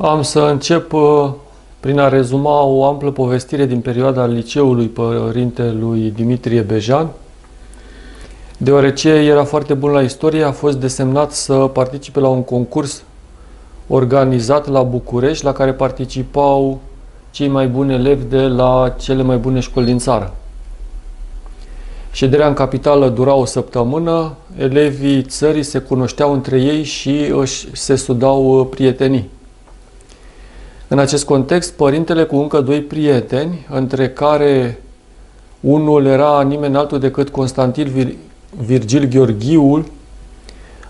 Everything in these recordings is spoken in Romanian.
Am să încep uh, prin a rezuma o amplă povestire din perioada liceului părintelui Dimitrie Bejan. Deoarece era foarte bun la istorie, a fost desemnat să participe la un concurs organizat la București, la care participau cei mai buni elevi de la cele mai bune școli din țară. Șederea în capitală dura o săptămână, elevii țării se cunoșteau între ei și își se sudau prietenii. În acest context, părintele cu încă doi prieteni, între care unul era nimeni altul decât Constantin Virgil Gheorghiul,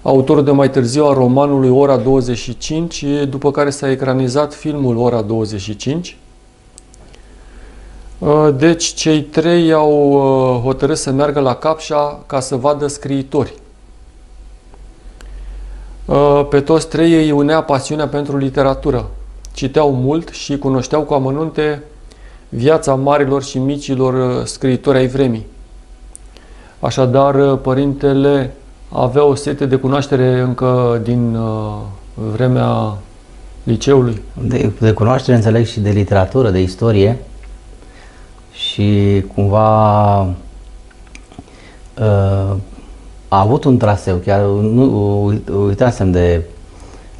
autorul de mai târziu a romanului Ora 25, după care s-a ecranizat filmul Ora 25. Deci cei trei au uh, hotărât să meargă la Capșa ca să vadă scriitori. Uh, pe toți trei îi unea pasiunea pentru literatură citeau mult și cunoșteau cu amănunte viața marilor și micilor uh, scriitori ai vremii. Așadar, uh, părintele avea o sete de cunoaștere încă din uh, vremea liceului. De, de cunoaștere, înțeleg, și de literatură, de istorie și cumva uh, a avut un traseu, chiar nu uitasem de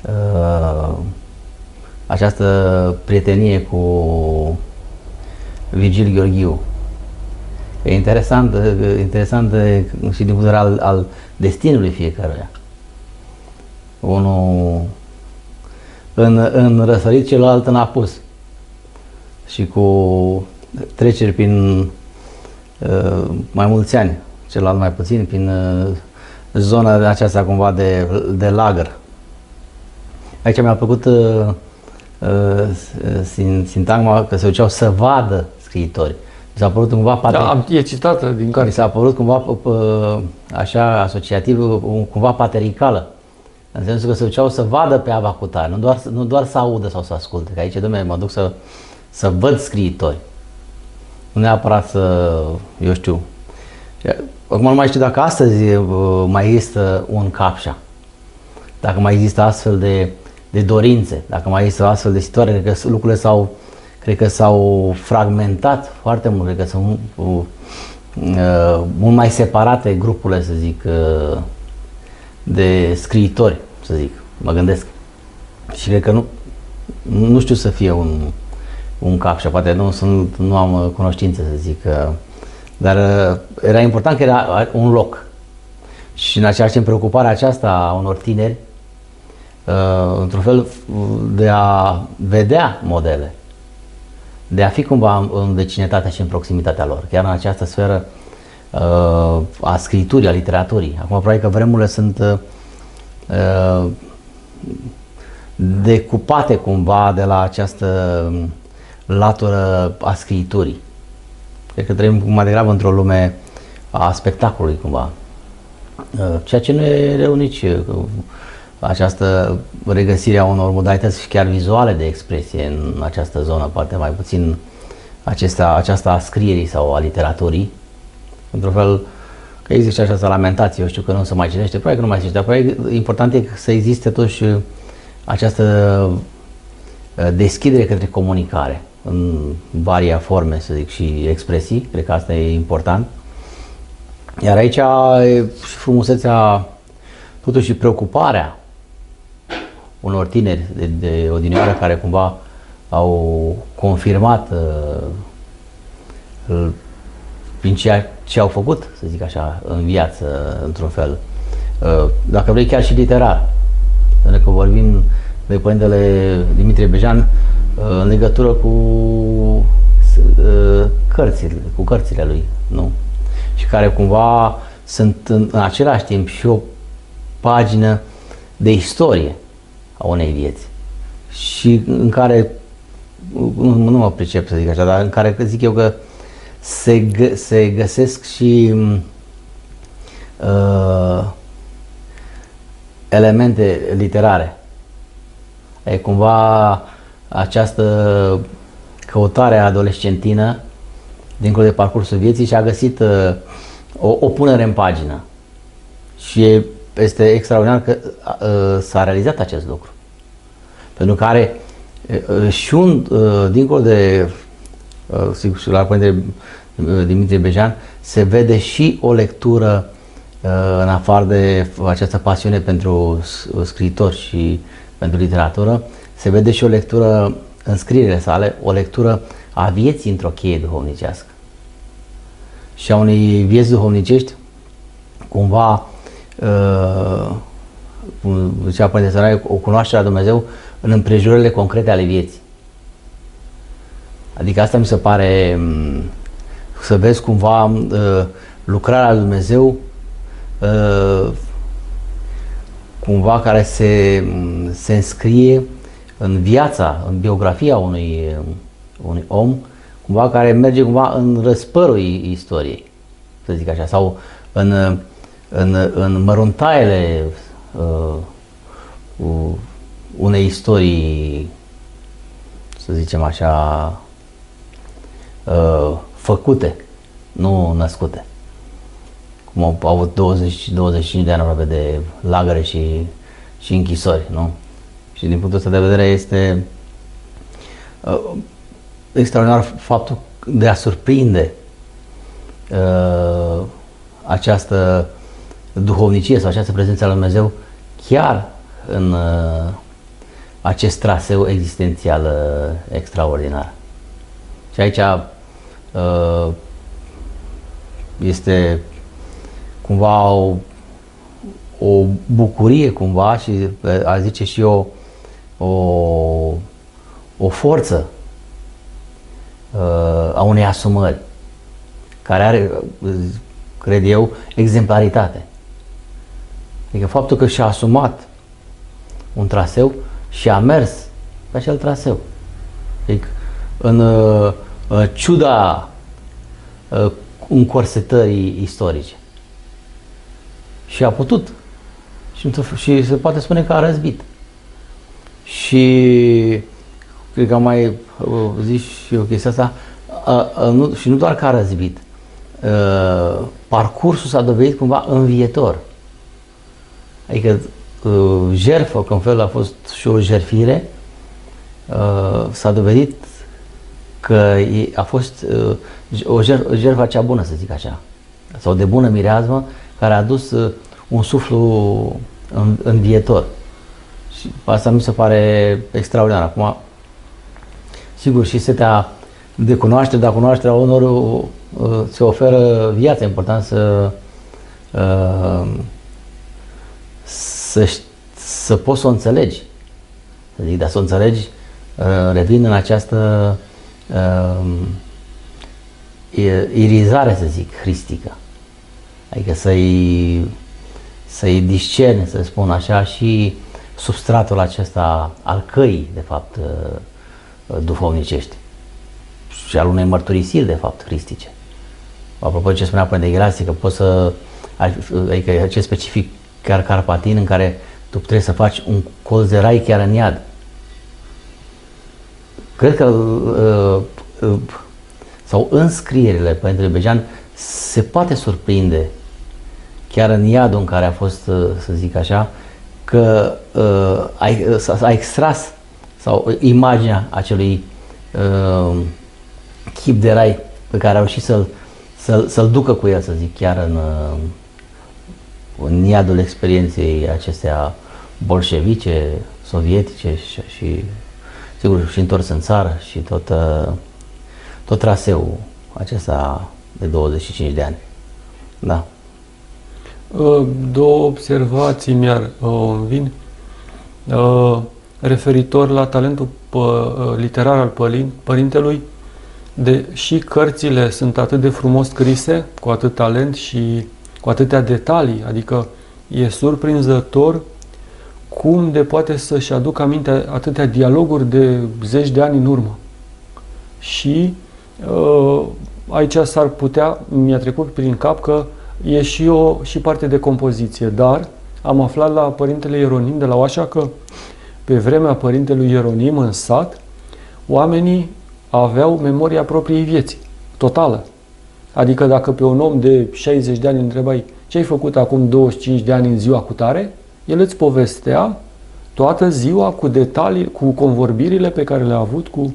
uh, această prietenie cu Virgil Gheorghiu. E interesant, interesant și din punct de vedere al, al destinului fiecăruia. Unul în, în răsărit, celălalt în apus. Și cu treceri prin uh, mai mulți ani, celălalt mai puțin, prin uh, zona aceasta cumva de, de lagăr. Aici mi-a plăcut uh, uh, sintagma că se duceau să vadă scriitori. Mi s-a părut cumva pate... Da, e citată din care. Mi s-a părut cumva așa asociativ, cumva patericală. În sensul că se duceau să vadă pe Ava Cutare, nu doar, nu doar să audă sau să asculte. Că aici, domnule, mă duc să, să văd scriitori. Nu neapărat să, eu știu. Acum nu mai știu dacă astăzi mai există un capșa. Dacă mai există astfel de de dorințe. Dacă mai este o astfel de situație, cred că lucrurile s-au, cred că s-au fragmentat foarte mult, cred că sunt uh, uh, mult mai separate grupurile, să zic, uh, de scriitori, să zic, mă gândesc. Și cred că nu, nu știu să fie un, un cap și poate nu, sunt, nu am cunoștință, să zic, uh, dar uh, era important că era un loc. Și în același timp preocuparea aceasta a unor tineri uh, într-un fel de a vedea modele, de a fi cumva în vecinătatea și în proximitatea lor, chiar în această sferă uh, a scriturii, a literaturii. Acum, probabil că vremurile sunt uh, decupate cumva de la această latură a scriturii. Cred că trăim mai degrabă într-o lume a spectacolului cumva. Uh, ceea ce nu e rău nici această regăsire a unor modalități chiar vizuale de expresie în această zonă, poate mai puțin acesta, aceasta a scrierii sau a literaturii. Într-un fel, că există această lamentație, eu știu că nu se mai citește, probabil că nu mai citește, probabil important e să existe totuși această uh, deschidere către comunicare în varia forme, să zic, și expresii, cred că asta e important. Iar aici e și frumusețea, totuși și preocuparea unor tineri de, de odinioară care cumva au confirmat uh, prin ceea ce au făcut, să zic așa, în viață, într-un fel. Uh, dacă vrei, chiar și literar. Pentru că vorbim de Părintele Dimitrie Bejan uh, în legătură cu uh, cărțile, cu cărțile lui, nu? Și care cumva sunt în, în același timp și o pagină de istorie a unei vieți și în care, nu, nu mă pricep să zic așa, dar în care zic eu că se, gă, se găsesc și uh, elemente literare. E cumva această căutare adolescentină dincolo de parcursul vieții și a găsit uh, o, o punere în pagină. Și este extraordinar că uh, s-a realizat acest lucru. Pentru că are Și un, dincolo de, sigur, și la Părinte Dimitrie Bejan, se vede și o lectură în afară de această pasiune pentru scriitori și pentru literatură, se vede și o lectură în scrierile sale, o lectură a vieții într-o cheie duhovnicească. Și a unei vieți duhovnicești, cumva, uh, cum zicea Părinte Săraie, o cunoaștere a Dumnezeu în împrejurările concrete ale vieții. Adică asta mi se pare mm, să vezi cumva uh, lucrarea lui Dumnezeu uh, cumva care se, mm, se înscrie în viața, în biografia unui, unui om, cumva care merge cumva în răspărul istoriei, să zic așa, sau în, în, în măruntaiele uh, unei istorii, să zicem așa, uh, făcute, nu născute. Cum au, au avut 20-25 de ani aproape de lagăre și, și închisori, nu? Și din punctul ăsta de vedere este uh, extraordinar faptul de a surprinde uh, această duhovnicie sau această prezență a lui Dumnezeu chiar în uh, acest traseu existențial uh, extraordinar. Și aici uh, este cumva o, o bucurie cumva și a zice și eu o, o forță uh, a unei asumări care are, cred eu, exemplaritate. Adică faptul că și-a asumat un traseu și a mers pe acel traseu. Adică în, uh, în ciuda uh, încorsetării istorice. Și a putut. Și, și se poate spune că a răzbit. Și cred că am mai uh, zis și eu chestia asta, uh, uh, nu, și nu doar că a răzbit, uh, parcursul s-a dovedit cumva învietor. Adică uh, jertfă, că în fel a fost și o jerfire, uh, s-a dovedit că a fost uh, o jertfă cea bună, să zic așa, sau de bună mireazmă, care a adus uh, un suflu învietor. Și asta mi se pare extraordinar. Acum, sigur, și setea de cunoaștere, dar cunoașterea unor uh, se oferă viața. important să, uh, să, să poți să o înțelegi. Adică, dar să o înțelegi, uh, revin în această irizare, să zic, hristică. Adică să-i, să-i discerne, să spun așa, și substratul acesta al căii, de fapt, uh, uh, duhovnicești și al unei mărturisiri, de fapt, cristice. Apropo de ce spunea Părinte Gerasie, că poți să, adică acest specific chiar carpatin în care tu trebuie să faci un colț de rai chiar în iad. Cred că uh, sau în scrierile Părintele Bejan se poate surprinde chiar în iadul în care a fost, să zic așa, că uh, a, a extras sau imaginea acelui uh, chip de rai pe care a reușit să-l, să-l, să-l ducă cu el, să zic, chiar în, uh, în iadul experienței acestea bolșevice, sovietice și, și sigur și întors în țară și tot, uh, tot traseul acesta de 25 de ani. Da. Uh, două observații mi-ar uh, vin uh, referitor la talentul literar al părintelui, de și cărțile sunt atât de frumos scrise, cu atât talent și cu atâtea detalii, adică e surprinzător cum de poate să-și aducă aminte atâtea dialoguri de zeci de ani în urmă. Și uh, aici s-ar putea, mi-a trecut prin cap că e și o și parte de compoziție, dar am aflat la Părintele Ieronim de la Oașa că pe vremea Părintelui Ieronim în sat, oamenii aveau memoria propriei vieții, totală. Adică dacă pe un om de 60 de ani întrebai ce ai făcut acum 25 de ani în ziua cu tare, el îți povestea toată ziua cu detalii, cu convorbirile pe care le-a avut cu...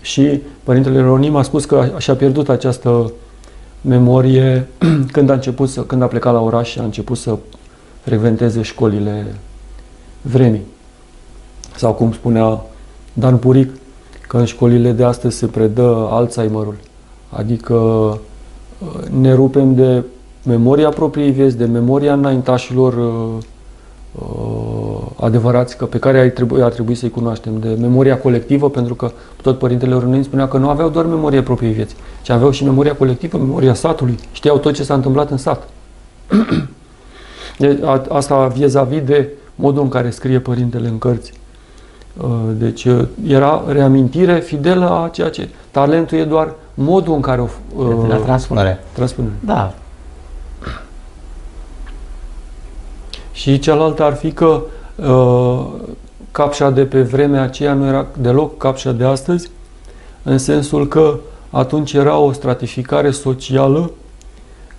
Și Părintele Ronim a spus că și-a pierdut această memorie când a început să, când a plecat la oraș și a început să frecventeze școlile vremii. Sau cum spunea Dan Puric, că în școlile de astăzi se predă Alzheimerul. Adică uh, ne rupem de memoria propriei vieți, de memoria înaintașilor uh, uh, adevărați, că pe care ar trebui, ar trebui să-i cunoaștem, de memoria colectivă, pentru că tot Părintele Rănâni spunea că nu aveau doar memoria propriei vieți, ci aveau și memoria colectivă, memoria satului. Știau tot ce s-a întâmplat în sat. Asta vis-a-vis -vis de modul în care scrie Părintele în cărți. Uh, deci uh, era reamintire fidelă a ceea ce... Talentul e doar modul în care o... Uh, la transpunere. Transpunere. Da. Și cealaltă ar fi că uh, capșa de pe vremea aceea nu era deloc capșa de astăzi, în sensul că atunci era o stratificare socială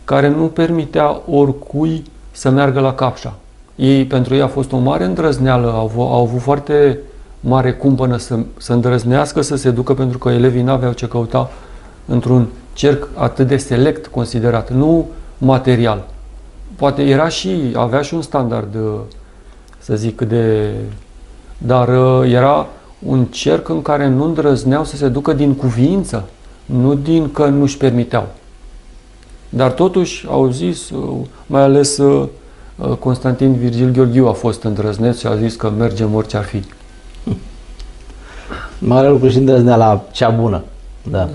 care nu permitea oricui să meargă la capșa. Ei, pentru ei a fost o mare îndrăzneală, au, au avut foarte mare cumpănă să, să îndrăznească să se ducă pentru că elevii n-aveau ce căuta într-un cerc atât de select considerat, nu material. Poate era și, avea și un standard, să zic, de... Dar uh, era un cerc în care nu îndrăzneau să se ducă din cuvință, nu din că nu-și permiteau. Dar totuși au zis, uh, mai ales uh, Constantin Virgil Gheorghiu a fost îndrăzneț și a zis că mergem orice ar fi. Mare lucru și la cea bună. Da. Uh,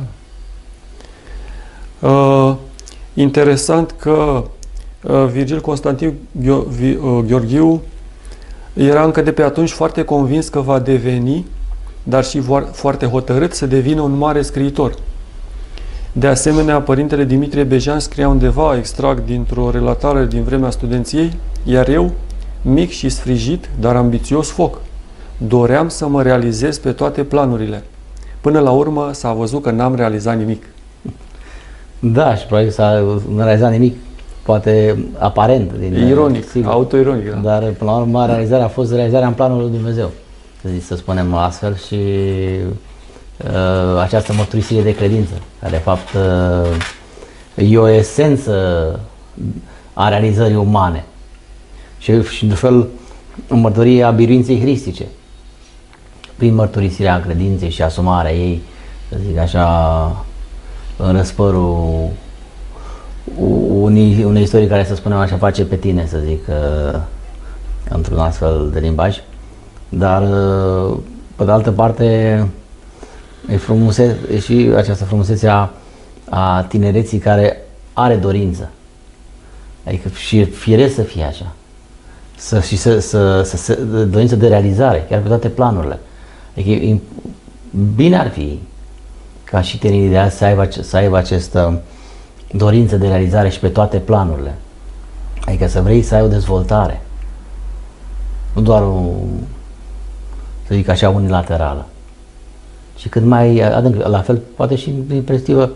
interesant că uh, Virgil Constantin uh, Gheorghiu era încă de pe atunci foarte convins că va deveni, dar și foarte hotărât să devină un mare scriitor. De asemenea, părintele Dimitrie Bejan scria undeva, extrag dintr-o relatare din vremea studenției, iar eu, mic și sfrijit, dar ambițios foc, doream să mă realizez pe toate planurile. Până la urmă s-a văzut că n-am realizat nimic. Da, și probabil s-a nu realizat nimic, poate aparent. Din, Ironic, sigur. autoironic. Da. Dar până la urmă realizarea a fost realizarea în planul lui Dumnezeu, să, zic, să spunem astfel și uh, această mărturisire de credință, care de fapt uh, e o esență a realizării umane. Și, și de fel, mărturia biruinței hristice prin mărturisirea credinței și asumarea ei, să zic așa, în răspărul unei, unei istorii care, să spunem așa, face pe tine, să zic, uh, într-un astfel de limbaj. Dar, uh, pe de altă parte, e, frumuse, e și această frumusețe a, a tinereții care are dorință. Adică și firesc să fie așa. Să, și să, să, să, să, dorință de realizare, chiar pe toate planurile. Adică bine ar fi ca și tinerii de azi să aibă, să aibă această dorință de realizare și pe toate planurile. Adică să vrei să ai o dezvoltare. Nu doar o, să zic așa, unilaterală. Și cât mai adânc, la fel, poate și din perspectivă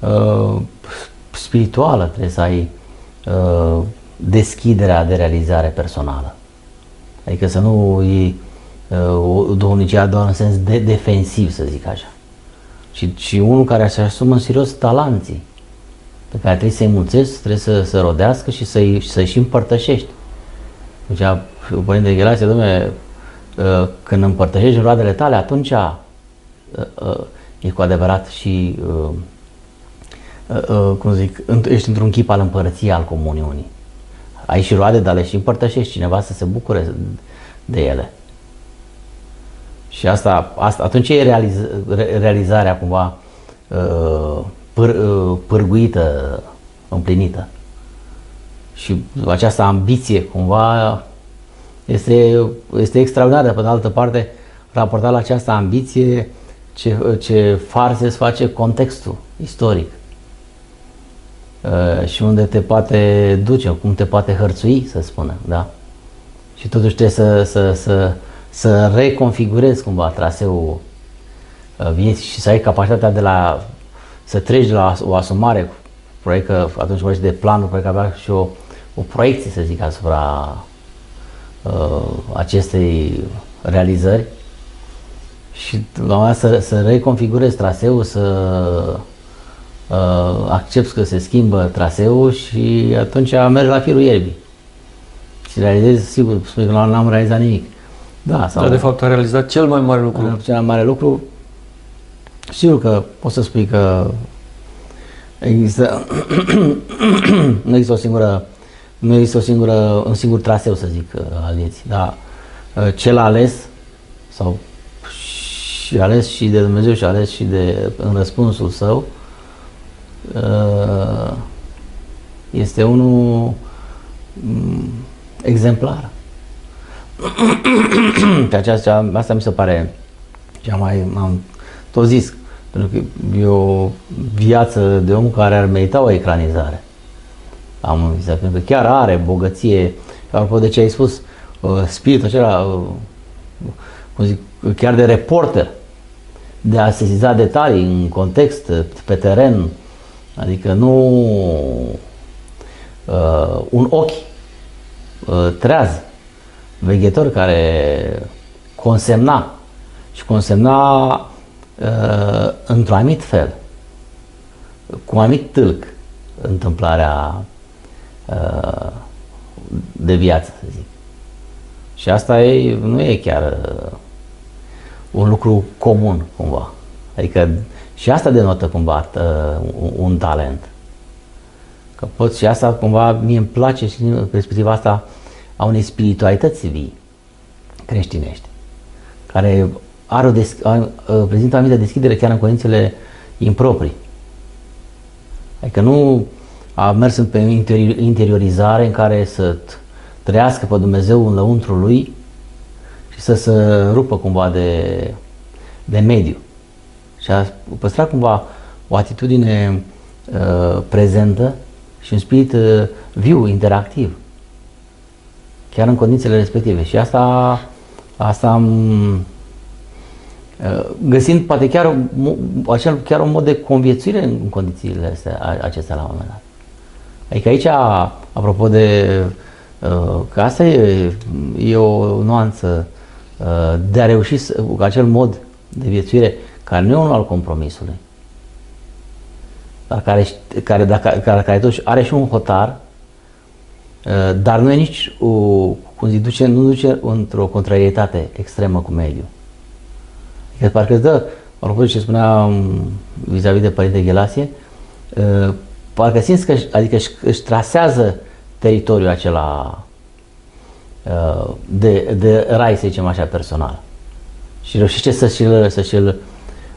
uh, spirituală trebuie să ai uh, deschiderea de realizare personală. Adică să nu iei o duhovnicia doar în sens de defensiv, să zic așa. Și, și unul care se asumă în serios talanții pe care trebuie să-i mulțești, trebuie să, să rodească și să-i, să și împărtășești. Deci, Părintele Ghelasie, domnule, ă, când împărtășești roadele tale, atunci ă, ă, e cu adevărat și, cum zic, ești într-un chip al împărăției al comuniunii. Ai și roade, dar le și împărtășești cineva să se bucure de ele. Și asta, asta atunci e realiz, realizarea cumva uh, pâr, uh, pârguită, împlinită. Și această ambiție cumva este, este extraordinară. Pe de altă parte, raportat la această ambiție, ce, ce farse îți face contextul istoric. Uh, și unde te poate duce, cum te poate hărțui, să spunem, da? Și totuși trebuie să, să, să, să reconfigurezi cumva traseul uh, vieții și să ai capacitatea de la să treci de la o asumare, proiect că atunci vorbești de planul, proiect că avea și o, o proiecție, să zic, asupra uh, acestei realizări și la să, să reconfigurez traseul, să uh, accept că se schimbă traseul și atunci merg la firul ierbii. Și realizez, sigur, spune că n-am realizat nimic. Da, sau Dar de fapt a realizat cel mai mare lucru. Cel mai mare lucru. Sigur că poți să spui că există, nu există o singură, nu există o singură, un singur traseu, să zic, al vieții, dar uh, cel ales sau și ales și de Dumnezeu și ales și de în răspunsul său uh, este unul mm, exemplar. Pe aceasta, asta mi se pare cea mai, am tot zis, pentru că e o viață de om care ar merita o ecranizare. Am zis, pentru că chiar are bogăție, apropo de ce ai spus, uh, spiritul acela, uh, cum zic, chiar de reporter, de a sesiza detalii în context, pe teren, adică nu uh, un ochi uh, treaz, veghetor care consemna și consemna uh, într-un anumit fel, cu un anumit tâlc, întâmplarea uh, de viață, să zic. Și asta e, nu e chiar uh, un lucru comun, cumva. Adică și asta denotă cumva uh, un talent. Că pot și asta cumva mie îmi place și din perspectiva asta a unei spiritualități vii creștinești, care are o des- a, prezintă o anumită deschidere chiar în condițiile improprii. Adică nu a mers pe interiorizare în care să trăiască pe Dumnezeu în lăuntru lui și să se rupă cumva de, de mediu. Și a păstrat cumva o atitudine uh, prezentă și un spirit uh, viu, interactiv. Chiar în condițiile respective. Și asta, asta am uh, găsind poate chiar, acel, chiar un mod de conviețuire în condițiile astea, acestea la un moment dat. Adică aici, apropo de uh, că asta e, e o nuanță Uh, de a reuși să, cu acel mod de viețuire care nu e unul al compromisului, dar care, care, care, care, care totuși are și un hotar, uh, dar nu e nici, o, cum zic, duce, nu duce într-o contrarietate extremă cu mediul. Adică parcă îți dă, apropo de ce spuneam vis-a-vis de Părinte Ghelasie, uh, parcă simți că adică își, își trasează teritoriul acela Uh, de, de rai, să zicem așa, personal. Și reușește să și-l, să și-l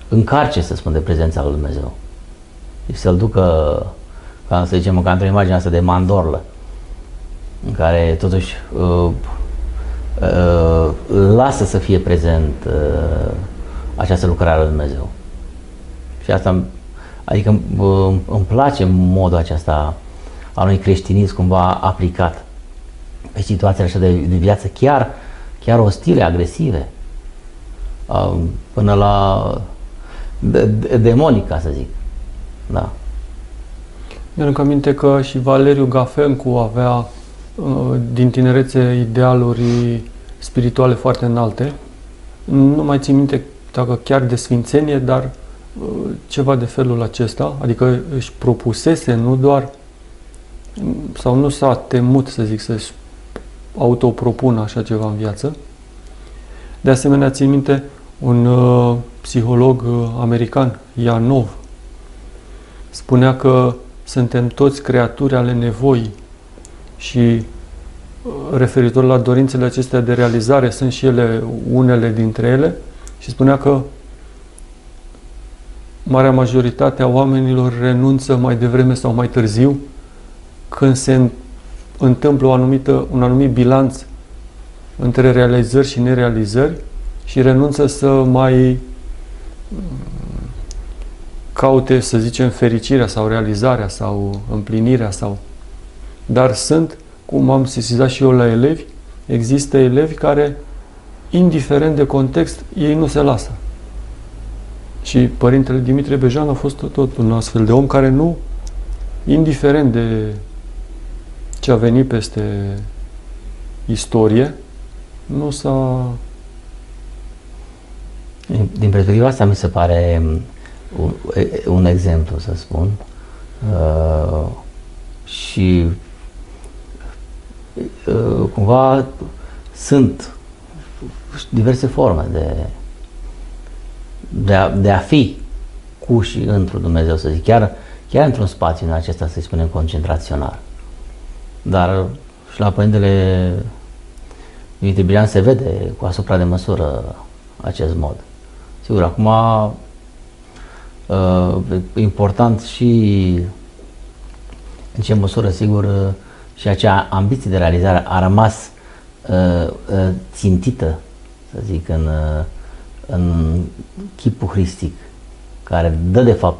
încarce, să spun, de prezența lui Dumnezeu. Și să-l ducă, ca să zicem, ca într-o imagine asta de mandorlă, în care totuși uh, uh, lasă să fie prezent uh, această lucrare a lui Dumnezeu. Și asta, adică uh, îmi place modul acesta al unui creștinism cumva aplicat pe situații așa de, de viață chiar, chiar ostile, agresive, până la de, de, demonic, ca să zic. Da. Mi-am aminte că și Valeriu Gafencu avea uh, din tinerețe idealuri spirituale foarte înalte. Nu mai țin minte dacă chiar de sfințenie, dar uh, ceva de felul acesta, adică își propusese nu doar sau nu s-a temut, să zic, să-și autopropună așa ceva în viață. De asemenea, țin minte un uh, psiholog uh, american, Ianov, spunea că suntem toți creaturi ale nevoii și uh, referitor la dorințele acestea de realizare, sunt și ele unele dintre ele. Și spunea că marea majoritate a oamenilor renunță mai devreme sau mai târziu când se întâmplă o anumită, un anumit bilanț între realizări și nerealizări și renunță să mai mm, caute, să zicem, fericirea sau realizarea sau împlinirea sau... Dar sunt, cum am sesizat și eu la elevi, există elevi care, indiferent de context, ei nu se lasă. Și Părintele Dimitrie Bejan a fost tot, tot un astfel de om care nu, indiferent de ce a venit peste istorie, nu s-a... Din perspectiva asta mi se pare un, un exemplu, să spun. Uh, și uh, cumva sunt diverse forme de, de, a, de a fi cu și într-un Dumnezeu, să zic, chiar, chiar într-un spațiu în acesta, să spunem, concentrațional. Dar și la Părintele Dimitrie Bilian se vede cu asupra de măsură acest mod. Sigur, acum uh, important și în ce măsură, sigur, și acea ambiție de realizare a rămas uh, uh, țintită, să zic, în, în chipul hristic, care dă, de fapt,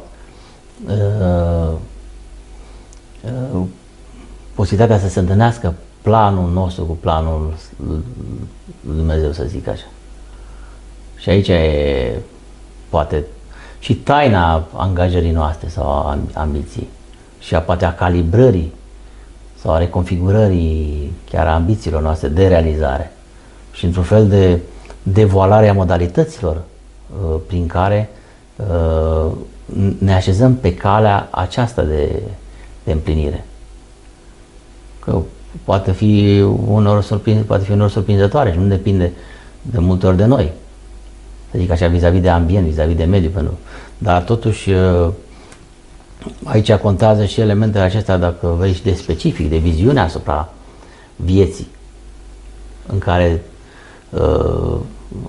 posibilitatea să se întâlnească planul nostru cu planul lui Dumnezeu, să zic așa. Și aici e, poate, și taina angajării noastre sau a ambiției și a poate a calibrării sau a reconfigurării chiar a ambițiilor noastre de realizare și într-un fel de devoalare a modalităților uh, prin care uh, ne așezăm pe calea aceasta de, de împlinire. Că poate fi unor surprinz, poate fi unor surprinzătoare și nu depinde de multe ori de noi. Adică așa vis-a-vis de ambient, vis-a-vis de mediu, pentru, dar totuși uh, aici contează și elementele acestea, dacă vrei, și de specific, de viziune asupra vieții, în care uh,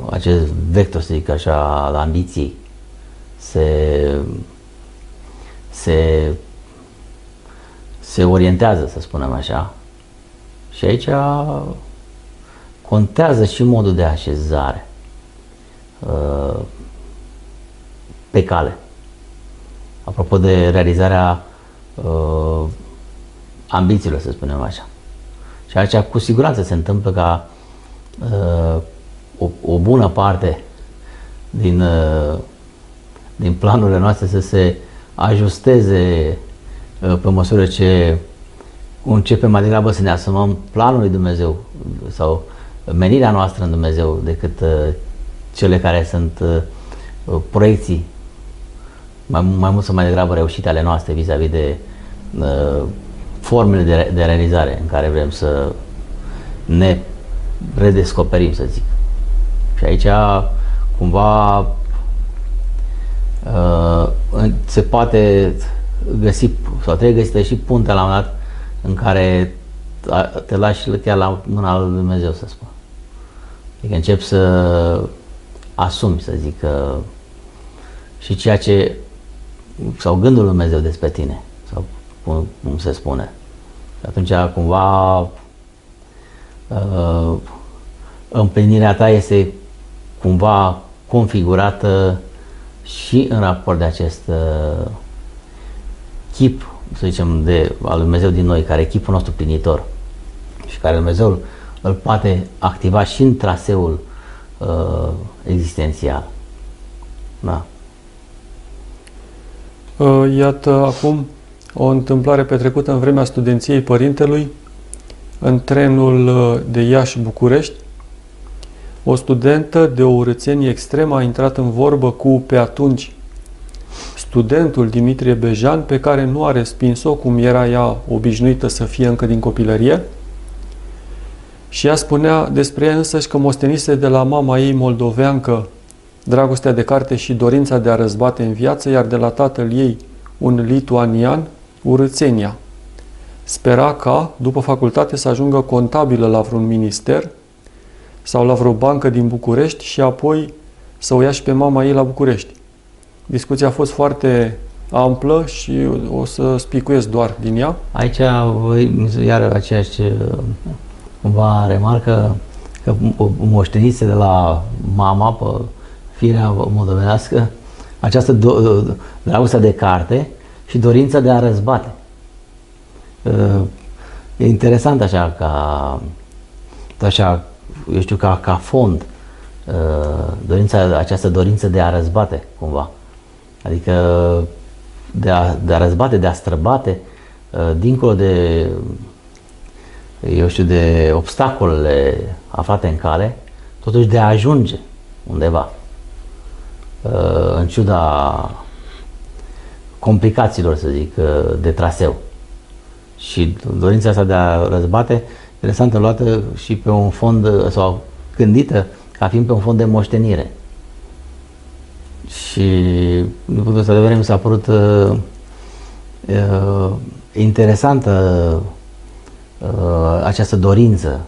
acest vector, să zic așa, al ambiției se, se, se orientează, să spunem așa, și aici contează și modul de așezare uh, pe cale. Apropo de realizarea uh, ambițiilor, să spunem așa. Și aici cu siguranță se întâmplă ca uh, o, o bună parte din, din planurile noastre să se ajusteze pe măsură ce începem mai degrabă să ne asumăm planul lui Dumnezeu sau menirea noastră în Dumnezeu decât uh, cele care sunt uh, proiecții mai, mai mult sau mai degrabă reușite ale noastre vis-a-vis -vis de uh, formele de, de realizare în care vrem să ne redescoperim, să zic. Și aici cumva uh, se poate găsi sau trebuie găsită și puntea la un dat în care te lași chiar la mâna lui Dumnezeu, să spun. Adică încep să asumi, să zic, că și ceea ce, sau gândul lui Dumnezeu despre tine, sau cum, cum se spune. Și atunci, cumva, uh, împlinirea ta este cumva configurată și în raport de acest uh, chip să zicem, de, al Lui Dumnezeu din noi, care e chipul nostru plinitor și care Dumnezeu îl poate activa și în traseul uh, existențial. Da. Uh, iată acum o întâmplare petrecută în vremea studenției părintelui în trenul uh, de Iași-București. O studentă de o urățenie extremă a intrat în vorbă cu pe atunci studentul Dimitrie Bejan, pe care nu a respins-o, cum era ea obișnuită să fie încă din copilărie, și ea spunea despre ea însăși că mostenise de la mama ei moldoveancă dragostea de carte și dorința de a răzbate în viață, iar de la tatăl ei, un lituanian, urățenia. Spera ca, după facultate, să ajungă contabilă la vreun minister sau la vreo bancă din București și apoi să o ia și pe mama ei la București. Discuția a fost foarte amplă și o să spicuiesc doar din ea. Aici voi, iar aceeași cumva remarcă că moștenise de la mama pe firea moldovenească această dragoste de carte și dorința de a răzbate. E interesant așa ca așa, eu știu, ca, ca fond dorința, această dorință de a răzbate cumva. Adică de a, de a răzbate, de a străbate, uh, dincolo de eu știu, de obstacolele aflate în cale, totuși de a ajunge undeva. Uh, în ciuda complicațiilor, să zic, uh, de traseu. Și dorința asta de a răzbate, interesantă, luată și pe un fond, uh, sau gândită ca fiind pe un fond de moștenire. Și din punctul ăsta de vedere mi s-a părut uh, uh, interesantă uh, această dorință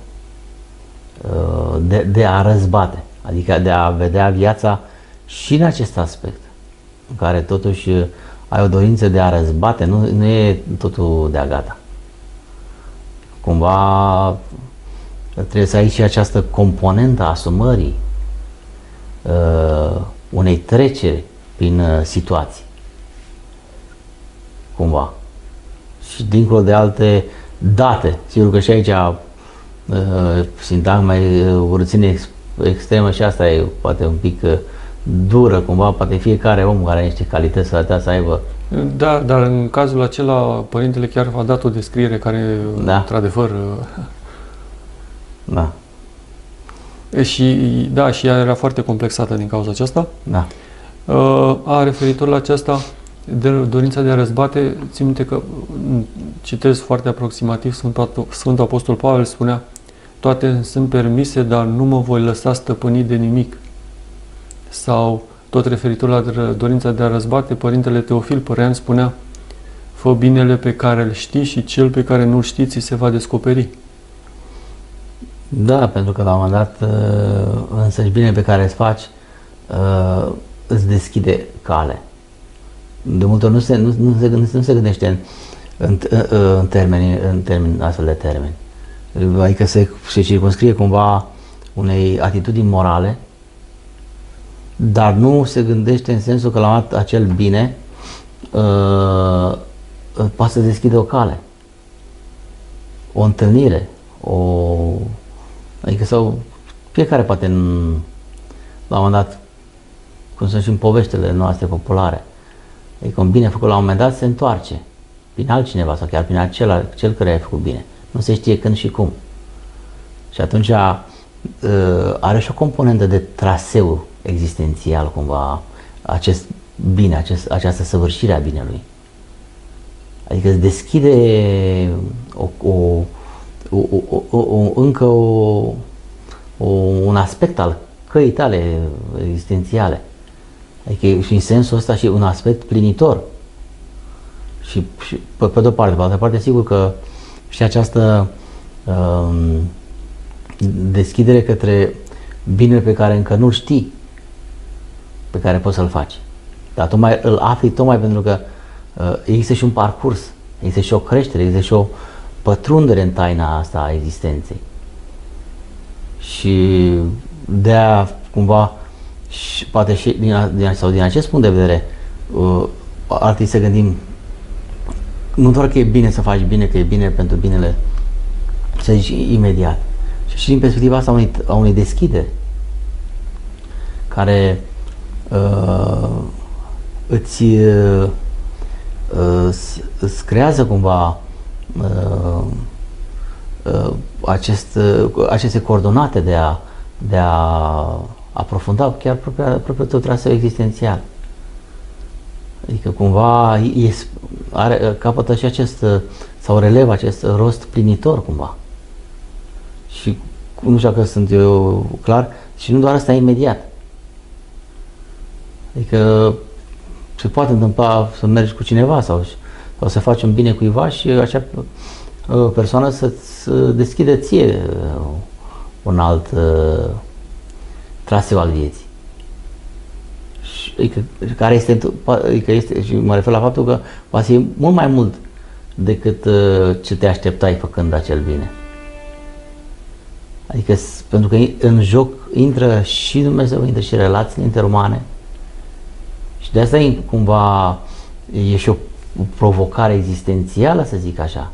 uh, de, de a răzbate, adică de a vedea viața și în acest aspect, în care totuși ai o dorință de a răzbate, nu, nu e totul de-a gata. Cumva trebuie să ai și această componentă a asumării uh, unei treceri prin uh, situații. Cumva. Și dincolo de alte date, sigur că și aici uh, sintagma e urățenie ex, extremă și asta e poate un pic uh, dură cumva, poate fiecare om care are niște calități să să aibă. Da, dar în cazul acela părintele chiar a dat o descriere care, da. într-adevăr, uh, da. Și, da, și ea era foarte complexată din cauza aceasta. Da. Uh, a, referitor la aceasta, de dorința de a răzbate, țin minte că mm, citesc foarte aproximativ Sfântul, Sfântul Apostol Pavel spunea toate sunt permise, dar nu mă voi lăsa stăpânit de nimic. Sau tot referitor la dorința de a răzbate, Părintele Teofil Părean spunea Fă binele pe care îl știi și cel pe care nu-l știi ți se va descoperi. Da, pentru că la un moment dat uh, însăși bine pe care îți faci uh, îți deschide cale. De multe ori nu se, nu, nu se, gândește, nu se gândește în, în, uh, în, termeni, în termeni, astfel de termeni. Adică se, se circunscrie cumva unei atitudini morale, dar nu se gândește în sensul că la acel bine uh, poate să deschide o cale, o întâlnire, o Adică sau fiecare poate în, la un moment dat, cum sunt și în poveștile noastre populare, adică un bine făcut la un moment dat se întoarce prin altcineva sau chiar prin acela, cel care a făcut bine. Nu se știe când și cum. Și atunci uh, are și o componentă de traseu existențial cumva acest bine, acest, această săvârșire a binelui. Adică îți deschide o, o, o, o, o, o, încă o, o, un aspect al căii tale existențiale. Adică și în sensul ăsta și un aspect plinitor. Și, și pe, pe de-o parte, pe altă parte, sigur că și această um, deschidere către bine pe care încă nu-l știi, pe care poți să-l faci. Dar tocmai îl afli tocmai pentru că uh, există și un parcurs, există și o creștere, există și o, pătrundere în taina asta a existenței. Și de a cumva, și poate și din, din, sau din acest punct de vedere, uh, ar trebui să gândim nu doar că e bine să faci bine, că e bine pentru binele, să zici imediat. Și, și din perspectiva asta a unei, a unei deschideri care uh, îți, uh, îți creează cumva uh, uh, acest, uh, aceste coordonate de a, de a aprofunda chiar propriul, propriul tău traseu existențial. Adică cumva e, are, capătă și acest, sau relevă acest rost plinitor cumva. Și nu știu că sunt eu clar, și nu doar asta imediat. Adică se poate întâmpla să mergi cu cineva sau o să faci un bine cuiva și acea uh, persoană să-ți deschide ție uh, un alt uh, traseu al vieții. Și, care este, adică este, și mă refer la faptul că poate fi mult mai mult decât ce te așteptai făcând acel bine. Adică pentru că în joc intră și Dumnezeu, intră și relațiile interumane și de asta e cumva e și o provocare existențială, să zic așa,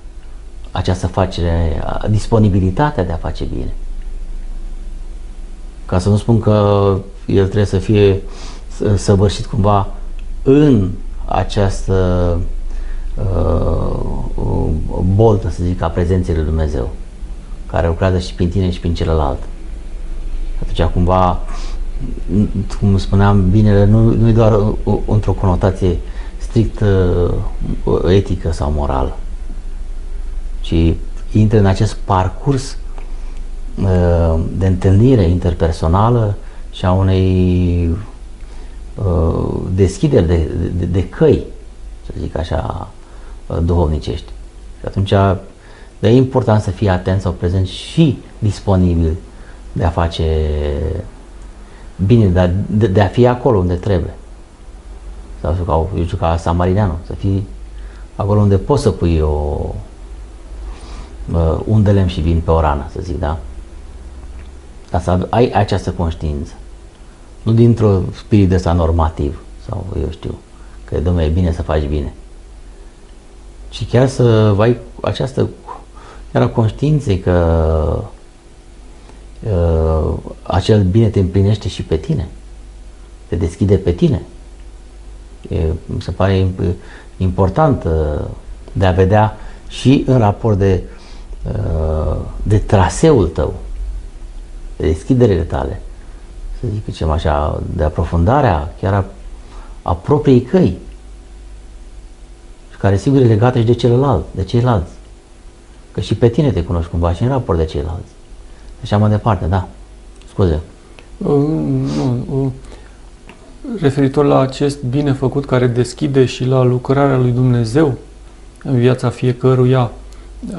această facere, disponibilitatea de a face bine. Ca să nu spun că el trebuie să fie săvârșit cumva în această uh, boltă, să zic, a prezenței lui Dumnezeu. care lucrează și prin tine și prin celălalt. Atunci cumva, cum spuneam, binele nu, nu e doar într-o conotație strict uh, etică sau morală, ci intră în acest parcurs uh, de întâlnire interpersonală și a unei uh, deschideri de, de, de căi, să zic așa, duhovnicești. Și atunci e important să fii atent sau prezent și disponibil de a face bine, de a, de, de a fi acolo unde trebuie. Sau ca, eu știu, ca Samarineanu, să fii acolo unde poți să pui o, uh, un de lemn și vin pe o rană, să zic, da? Ca să ai această conștiință. Nu dintr-o spirit ăsta normativ sau eu știu, că domnule e bine să faci bine. Ci chiar să ai această chiar a conștiinței că uh, acel bine te împlinește și pe tine, te deschide pe tine. E, mi se pare important uh, de a vedea și în raport de, uh, de traseul tău, de deschiderele tale, să zic zicem așa, de aprofundarea chiar a, a propriei căi, care sigur e legată și de celălalt, de ceilalți. Că și pe tine te cunoști cumva și în raport de ceilalți. Așa mai departe, da. Scuze. Uh, nu, uh, referitor la acest bine făcut care deschide și la lucrarea lui Dumnezeu în viața fiecăruia,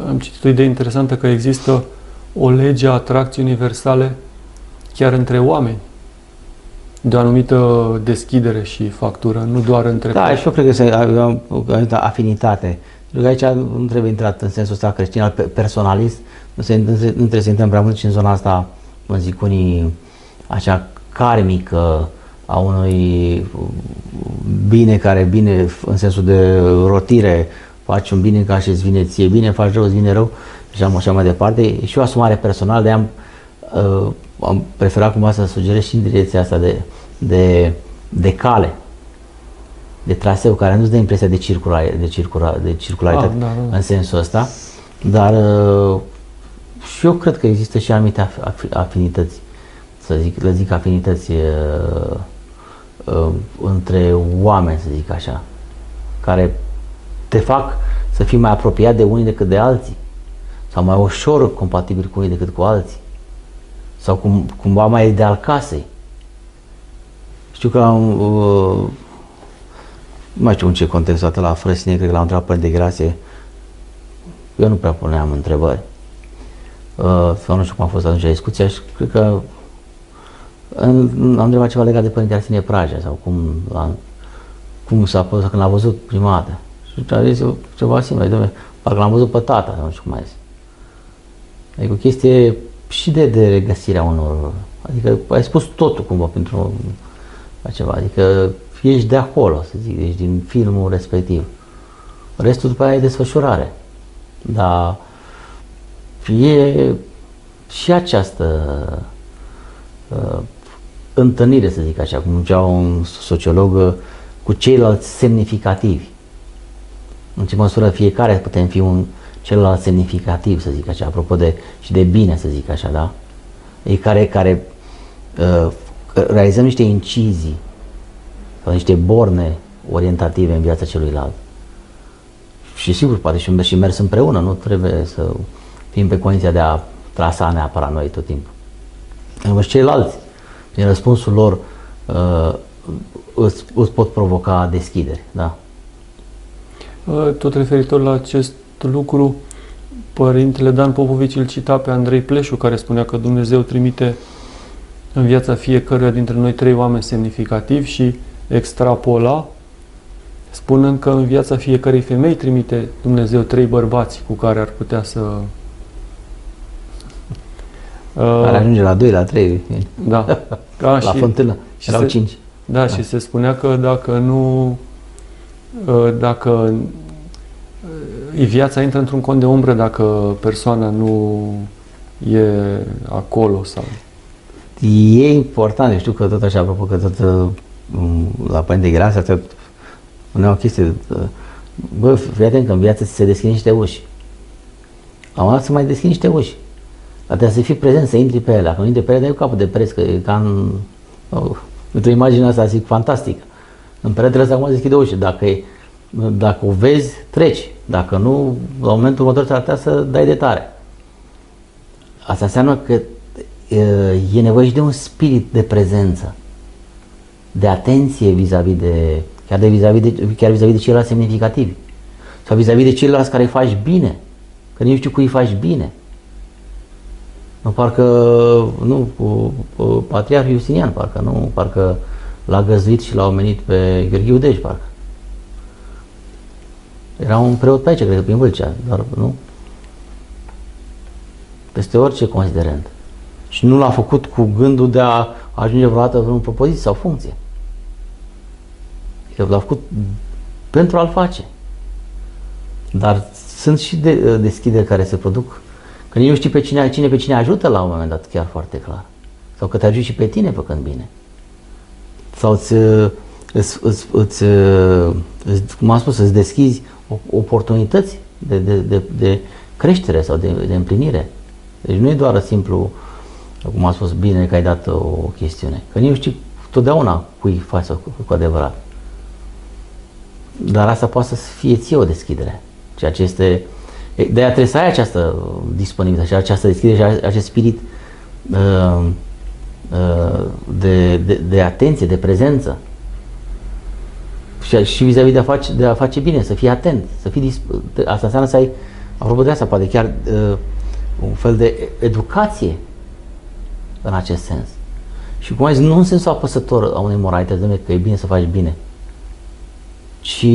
am citit o idee interesantă că există o lege a atracției universale chiar între oameni de o anumită deschidere și factură, nu doar între... Da, și eu cred că se o afinitate. Pentru că aici nu trebuie intrat în sensul ăsta creștin, al personalist, nu, se, nu, nu trebuie să intrăm prea mult și în zona asta, cum zic unii, așa karmică, a unui bine care bine în sensul de rotire, faci un bine ca și îți vine ție bine, faci rău, îți vine rău și așa mai departe. E și o asumare personală, de am, uh, am preferat cumva să sugerez și în direcția asta de, de, de cale, de traseu, care nu-ți dă impresia de, circula, de, circula, de circularitate ah, da, da. în sensul ăsta, dar uh, și eu cred că există și anumite afinități, să zic, le zic afinități uh, uh, între oameni, să zic așa, care te fac să fii mai apropiat de unii decât de alții sau mai ușor compatibil cu unii decât cu alții sau cum, cumva mai ideal casei. Știu că am, uh, nu mai știu în ce context, atât la Frăsine, cred că l-am întrebat de Grație, eu nu prea puneam întrebări. Uh, sau nu știu cum a fost atunci discuția și cred că am întrebat ceva legat de Părinte Arsenie Praja sau cum, la, cum s-a pus când l-a văzut prima dată. Și a zis ceva simplu, domnule, parcă l-am văzut pe tata, nu știu cum a zis. Adică o chestie și de, de regăsirea unor, adică ai spus totul cumva pentru ceva, adică ești de acolo, să zic, ești din filmul respectiv. Restul după aia e desfășurare. Dar e și această uh, întâlnire, să zic așa, cum zicea un sociolog, uh, cu ceilalți semnificativi. În ce măsură fiecare putem fi un celălalt semnificativ, să zic așa, apropo de, și de bine, să zic așa, da? Ei care, care uh, realizăm niște incizii sau niște borne orientative în viața celuilalt. Și sigur, poate și, și mers împreună, nu trebuie să fim pe condiția de a trasa neapărat noi tot timpul. Pentru ceilalți, prin răspunsul lor, uh, îți, îți pot provoca deschideri, da? Uh, tot referitor la acest lucru, Părintele Dan Popovici îl cita pe Andrei Pleșu, care spunea că Dumnezeu trimite în viața fiecăruia dintre noi trei oameni semnificativi și extrapola, spunând că în viața fiecărei femei trimite Dumnezeu trei bărbați cu care ar putea să... Ar ajunge la 2, la 3. Da. da la și, fântână. Și erau 5. Da, da, și se spunea că dacă nu... Uh, dacă viața intră într-un cont de umbră dacă persoana nu e acolo sau... E important, eu știu că tot așa, apropo că tot Mm, la Părinte Grație, asta spunea o chestie, bă, fii atent că în viață se deschid niște uși. Am dat să mai deschid niște uși. Dar trebuie să fii prezent, să intri pe ele. Dacă nu intri pe ele, dai capul de preț, că e ca în... Oh, într-o imagine asta, zic, fantastică. În peretele ăsta acum deschide ușă. Dacă, e, dacă o vezi, treci. Dacă nu, la momentul următor te să dai de tare. Asta înseamnă că e nevoie și de un spirit de prezență, de atenție vis-a-vis -vis de, chiar, de vis-a-vis de, chiar vis-a-vis de ceilalți semnificativi. Sau vis-a-vis de ceilalți care îi faci bine. Că nu știu cui îi faci bine. Nu, parcă, nu, cu, cu Patriarhul Iustinian, parcă, nu, parcă l-a găzduit și l-a omenit pe Gheorghe Udej, parcă. Era un preot pe aici, cred că prin Vâlcea, dar nu? Peste orice considerent. Și nu l-a făcut cu gândul de a ajunge vreodată în propoziție sau funcție. L-a făcut pentru a-l face. Dar sunt și de, deschideri care se produc când nu știi pe cine, cine pe cine ajută la un moment dat chiar foarte clar. Sau că te ajut și pe tine făcând bine. Sau îți, îți, îți, îți, îți cum am spus, îți deschizi oportunități de, de, de, de creștere sau de, de împlinire. Deci nu e doar simplu, cum am spus, bine că ai dat o chestiune. Că nu știi totdeauna cui faci cu, cu adevărat. Dar asta poate să fie ție o deschidere. Ceea ce este... De aia trebuie să ai această disponibilitate, această deschidere și acest spirit uh, uh, de, de, de atenție, de prezență. Și, și vis-a-vis de a, face, de a face bine, să fii atent, să fii disp- Asta înseamnă să ai, apropo de asta, poate chiar uh, un fel de educație în acest sens. Și cum ai zis, nu în sensul apăsător a unei moralități, că e bine să faci bine, ci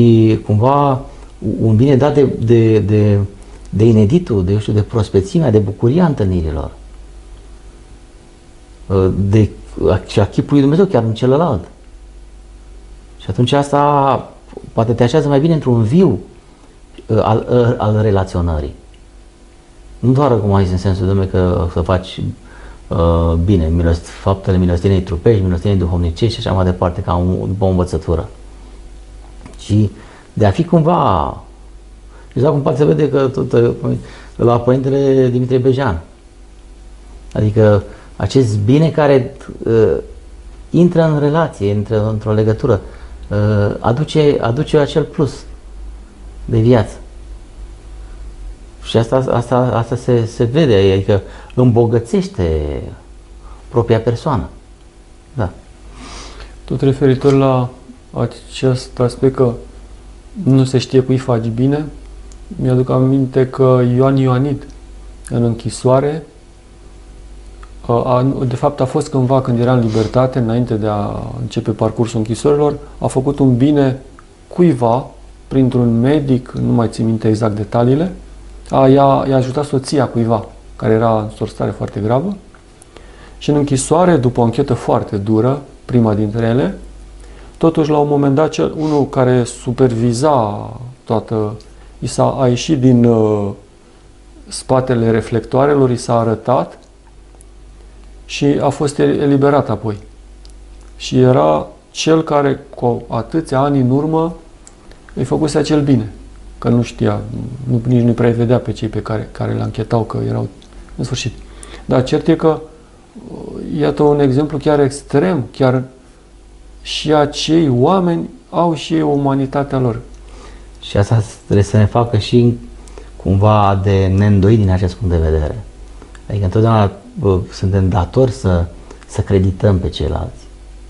cumva un bine dat de, de, de, de ineditul, de, eu știu, de prospețimea, de bucuria întâlnirilor. Uh, de, și a chipului Dumnezeu chiar în celălalt. Și atunci asta poate te așează mai bine într-un viu uh, al, uh, al relaționării. Nu doar, cum ai zis, în sensul, domnule, că să faci uh, bine, milost, faptele milostinei trupești, milostinei duhovnicești și așa mai departe, ca un, după o învățătură. Și de a fi cumva, exact cum poate se vede că tot la Părintele Dimitrie Bejan. Adică acest bine care uh, intră în relație, intră într-o legătură, uh, aduce, aduce acel plus de viață. Și asta, asta, asta se, se vede, adică îmbogățește propria persoană. Da. Tot referitor la acest aspect că nu se știe cui faci bine, mi-aduc aminte că Ioan Ioanid, în închisoare, a, de fapt a fost cândva când era în libertate, înainte de a începe parcursul închisorilor, a făcut un bine cuiva, printr-un medic, nu mai țin minte exact detaliile, a, i-a, i-a ajutat soția cuiva, care era într-o stare foarte gravă, și în închisoare, după o închetă foarte dură, prima dintre ele, totuși la un moment dat, cel, unul care superviza toată, i s-a a ieșit din uh, spatele reflectoarelor, i s-a arătat și a fost eliberat apoi. Și era cel care cu atâția ani în urmă îi făcuse acel bine. Că nu știa, nu, nici nu prea vedea pe cei pe care, care le închetau că erau în sfârșit. Dar cert e că iată un exemplu chiar extrem, chiar și acei oameni au și ei umanitatea lor. Și asta trebuie să ne facă și cumva de neîndoit din acest punct de vedere. Adică întotdeauna bă, suntem datori să, să credităm pe ceilalți.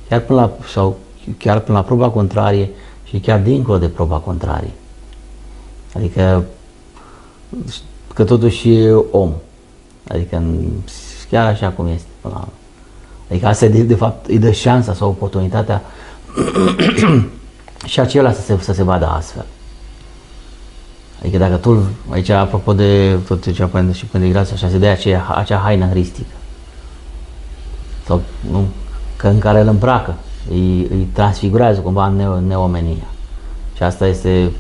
Chiar până la, sau chiar până la proba contrarie și chiar dincolo de proba contrarie. Adică că totuși e om. Adică chiar așa cum este până la Adică asta de, de fapt îi dă șansa sau oportunitatea și acela să se, să se vadă astfel. Adică dacă tu, aici apropo de tot ce apare și când e grație, așa se dă acea, acea haină hristică. Sau nu, că în care îl îmbracă, îi, îi transfigurează cumva în neo, neomenia. Și asta este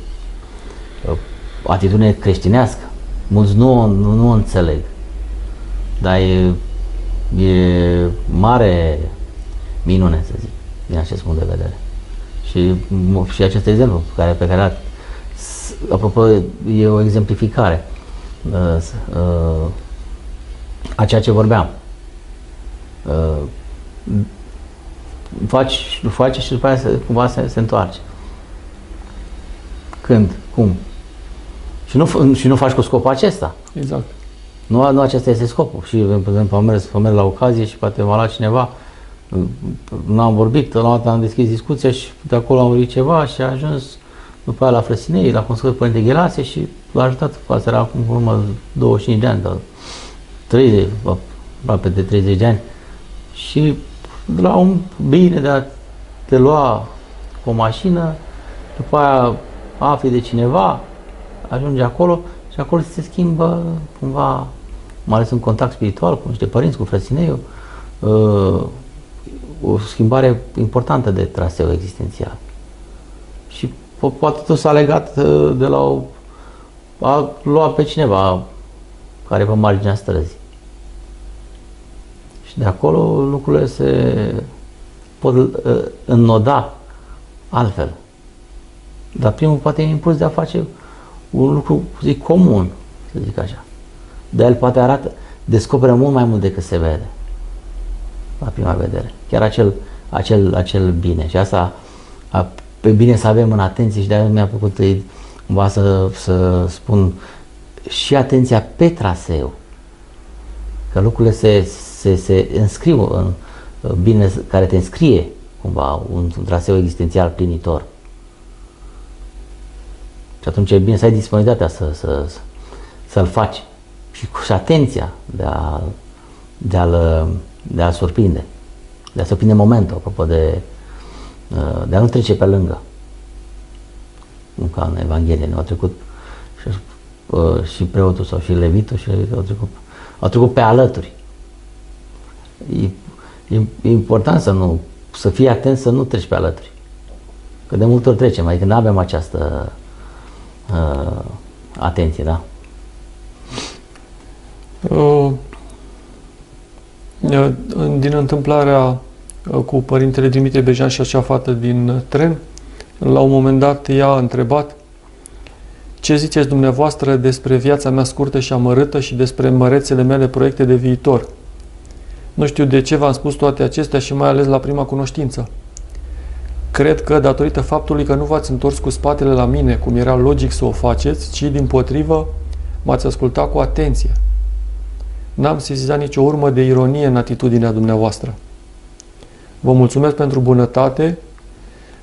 o atitudine creștinească. Mulți nu, nu, nu înțeleg. Dar e, e mare minune, să zic, din acest punct de vedere. Și, și acest exemplu pe care, pe care apropo, e o exemplificare. Uh, uh, a ceea ce vorbeam. Uh, faci, faci și după aia se, cumva se, se întoarce. Când? Cum? Și nu, și nu faci cu scopul acesta. Exact. Nu, nu acesta este scopul. Și, de exemplu, am mers, am mers la ocazie și poate m-a luat cineva, n-am vorbit, la un am deschis discuția și de acolo am vorbit ceva și a ajuns după aia la Frăsinei, la Consiliul Părinte Ghelase și l-a ajutat, asta era acum în urmă 25 de ani, 30, aproape de 30 de ani. Și la un bine de a te lua cu o mașină, după aia afli de cineva, ajungi acolo și acolo se schimbă cumva, mai ales în contact spiritual cu niște părinți, cu frățineiul, uh, o schimbare importantă de traseu existențial. Și po- poate tot s-a legat uh, de la o, a luat pe cineva care pe marginea străzii. Și de acolo lucrurile se pot uh, înnoda altfel. Dar primul poate e impuls de a face un lucru, zic, comun, să zic așa. Dar el poate arată, descoperă mult mai mult decât se vede la prima vedere. Chiar acel, acel, acel bine. Și asta, a, pe bine să avem în atenție și de-aia mi-a plăcut cumva să, să spun și atenția pe traseu. Că lucrurile se, se, se înscriu în bine care te înscrie cumva un, un traseu existențial plinitor. Și atunci e bine să ai disponibilitatea să, să, să, să-l faci și cu și atenția de a, de a-l, de a surprinde, de a surprinde momentul, apropo de, de a nu trece pe lângă. Nu ca în Evanghelie, ne-au trecut și, și preotul sau și levitul și levitul au trecut, au trecut pe alături. E, e, e important să nu, să fii atent să nu treci pe alături. Că de multe ori trecem, adică nu avem această uh, atenție, da? Uh, din întâmplarea uh, cu părintele Dimitrie Bejan și acea fată din tren, la un moment dat ea a întrebat ce ziceți dumneavoastră despre viața mea scurtă și amărâtă și despre mărețele mele proiecte de viitor? Nu știu de ce v-am spus toate acestea și mai ales la prima cunoștință. Cred că, datorită faptului că nu v-ați întors cu spatele la mine, cum era logic să o faceți, ci, din potrivă, m-ați ascultat cu atenție. N-am sesizat nicio urmă de ironie în atitudinea dumneavoastră. Vă mulțumesc pentru bunătate,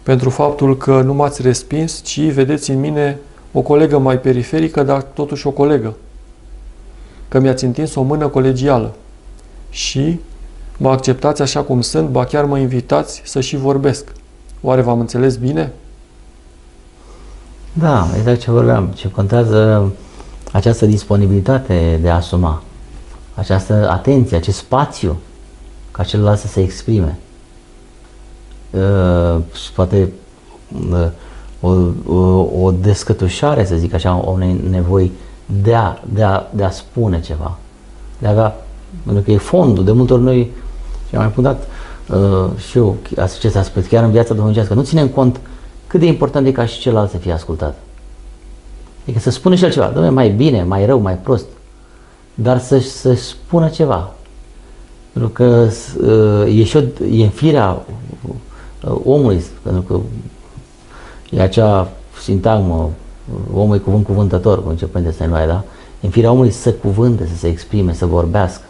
pentru faptul că nu m-ați respins, ci vedeți în mine o colegă mai periferică, dar totuși o colegă. Că mi-ați întins o mână colegială și mă acceptați așa cum sunt, ba chiar mă invitați să și vorbesc. Oare v-am înțeles bine? Da, exact ce vorbeam. Ce contează această disponibilitate de a asuma, această atenție, acest spațiu ca celălalt să se exprime. Uh, și poate uh, o, o, o descătușare, să zic așa, o nevoi de a, de, a, de a spune ceva. De a avea, pentru că e fondul. De multe ori noi, și am mai punat uh, și eu asociația spus, chiar în viața domnicească, nu ținem cont cât de important e ca și celălalt să fie ascultat. Adică să spună și el ceva, domnule, mai bine, mai rău, mai prost, dar să, să spună ceva. Pentru că uh, e și o, e în firea uh, omului, pentru că e acea sintagmă, omul e cuvânt cuvântător, cum începând de să ne da? E în firea omului să cuvânte, să se exprime, să vorbească.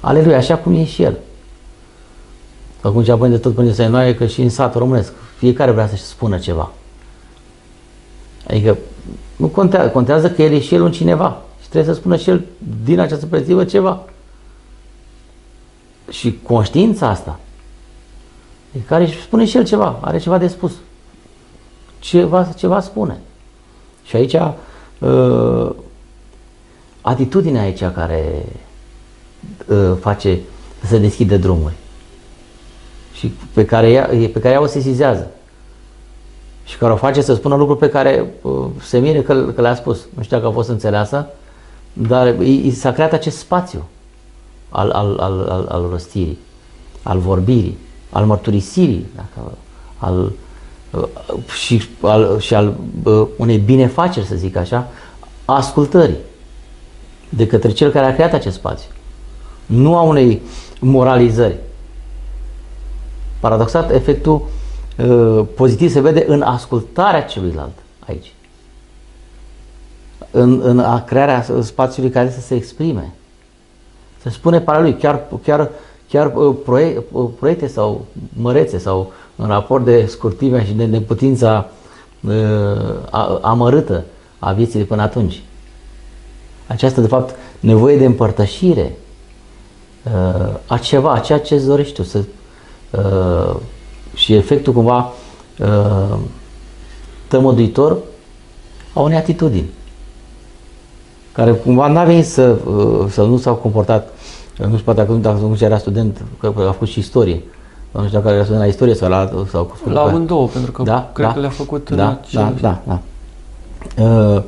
Aleluia, așa cum e și el. Acum ce de tot până să noi că și în satul românesc fiecare vrea să-și spună ceva. Adică nu contează, contează că el e și el un cineva și trebuie să spună și el din această perspectivă ceva. Și conștiința asta, de care își spune și el ceva, are ceva de spus. Ceva, ceva spune. Și aici uh, atitudinea aici care uh, face să se deschide drumuri și pe care ea, pe care ea o sesizează și care o face să spună lucruri pe care uh, se mire că, că le-a spus. Nu știu dacă a fost înțeleasă, dar i, s-a creat acest spațiu al, al, al, al, al rostirii, al vorbirii, al mărturisirii, dacă, al, uh, și al, și al uh, unei binefaceri, să zic așa, a ascultării de către cel care a creat acest spațiu. nu a unei moralizări. Paradoxat, efectul uh, pozitiv se vede în ascultarea celuilalt aici. În, în a crearea spațiului care să se exprime. Se spune para lui, chiar, chiar, chiar uh, proiecte, uh, proiecte sau mărețe sau în raport de scurtimea și de neputința uh, amărâtă a vieții de până atunci. Această, de fapt, nevoie de împărtășire uh, a ceva, a ceea ce îți dorești tu să, uh, și efectul cumva uh, tămăduitor a unei atitudini care cumva n-a venit să, uh, să nu s-au comportat, nu știu dacă, dacă nu era student, că a făcut și istorie, nu știu dacă era student la istorie sau la... Sau, la amândouă, pentru că da, cred da, că le-a făcut da, da, da, da, da.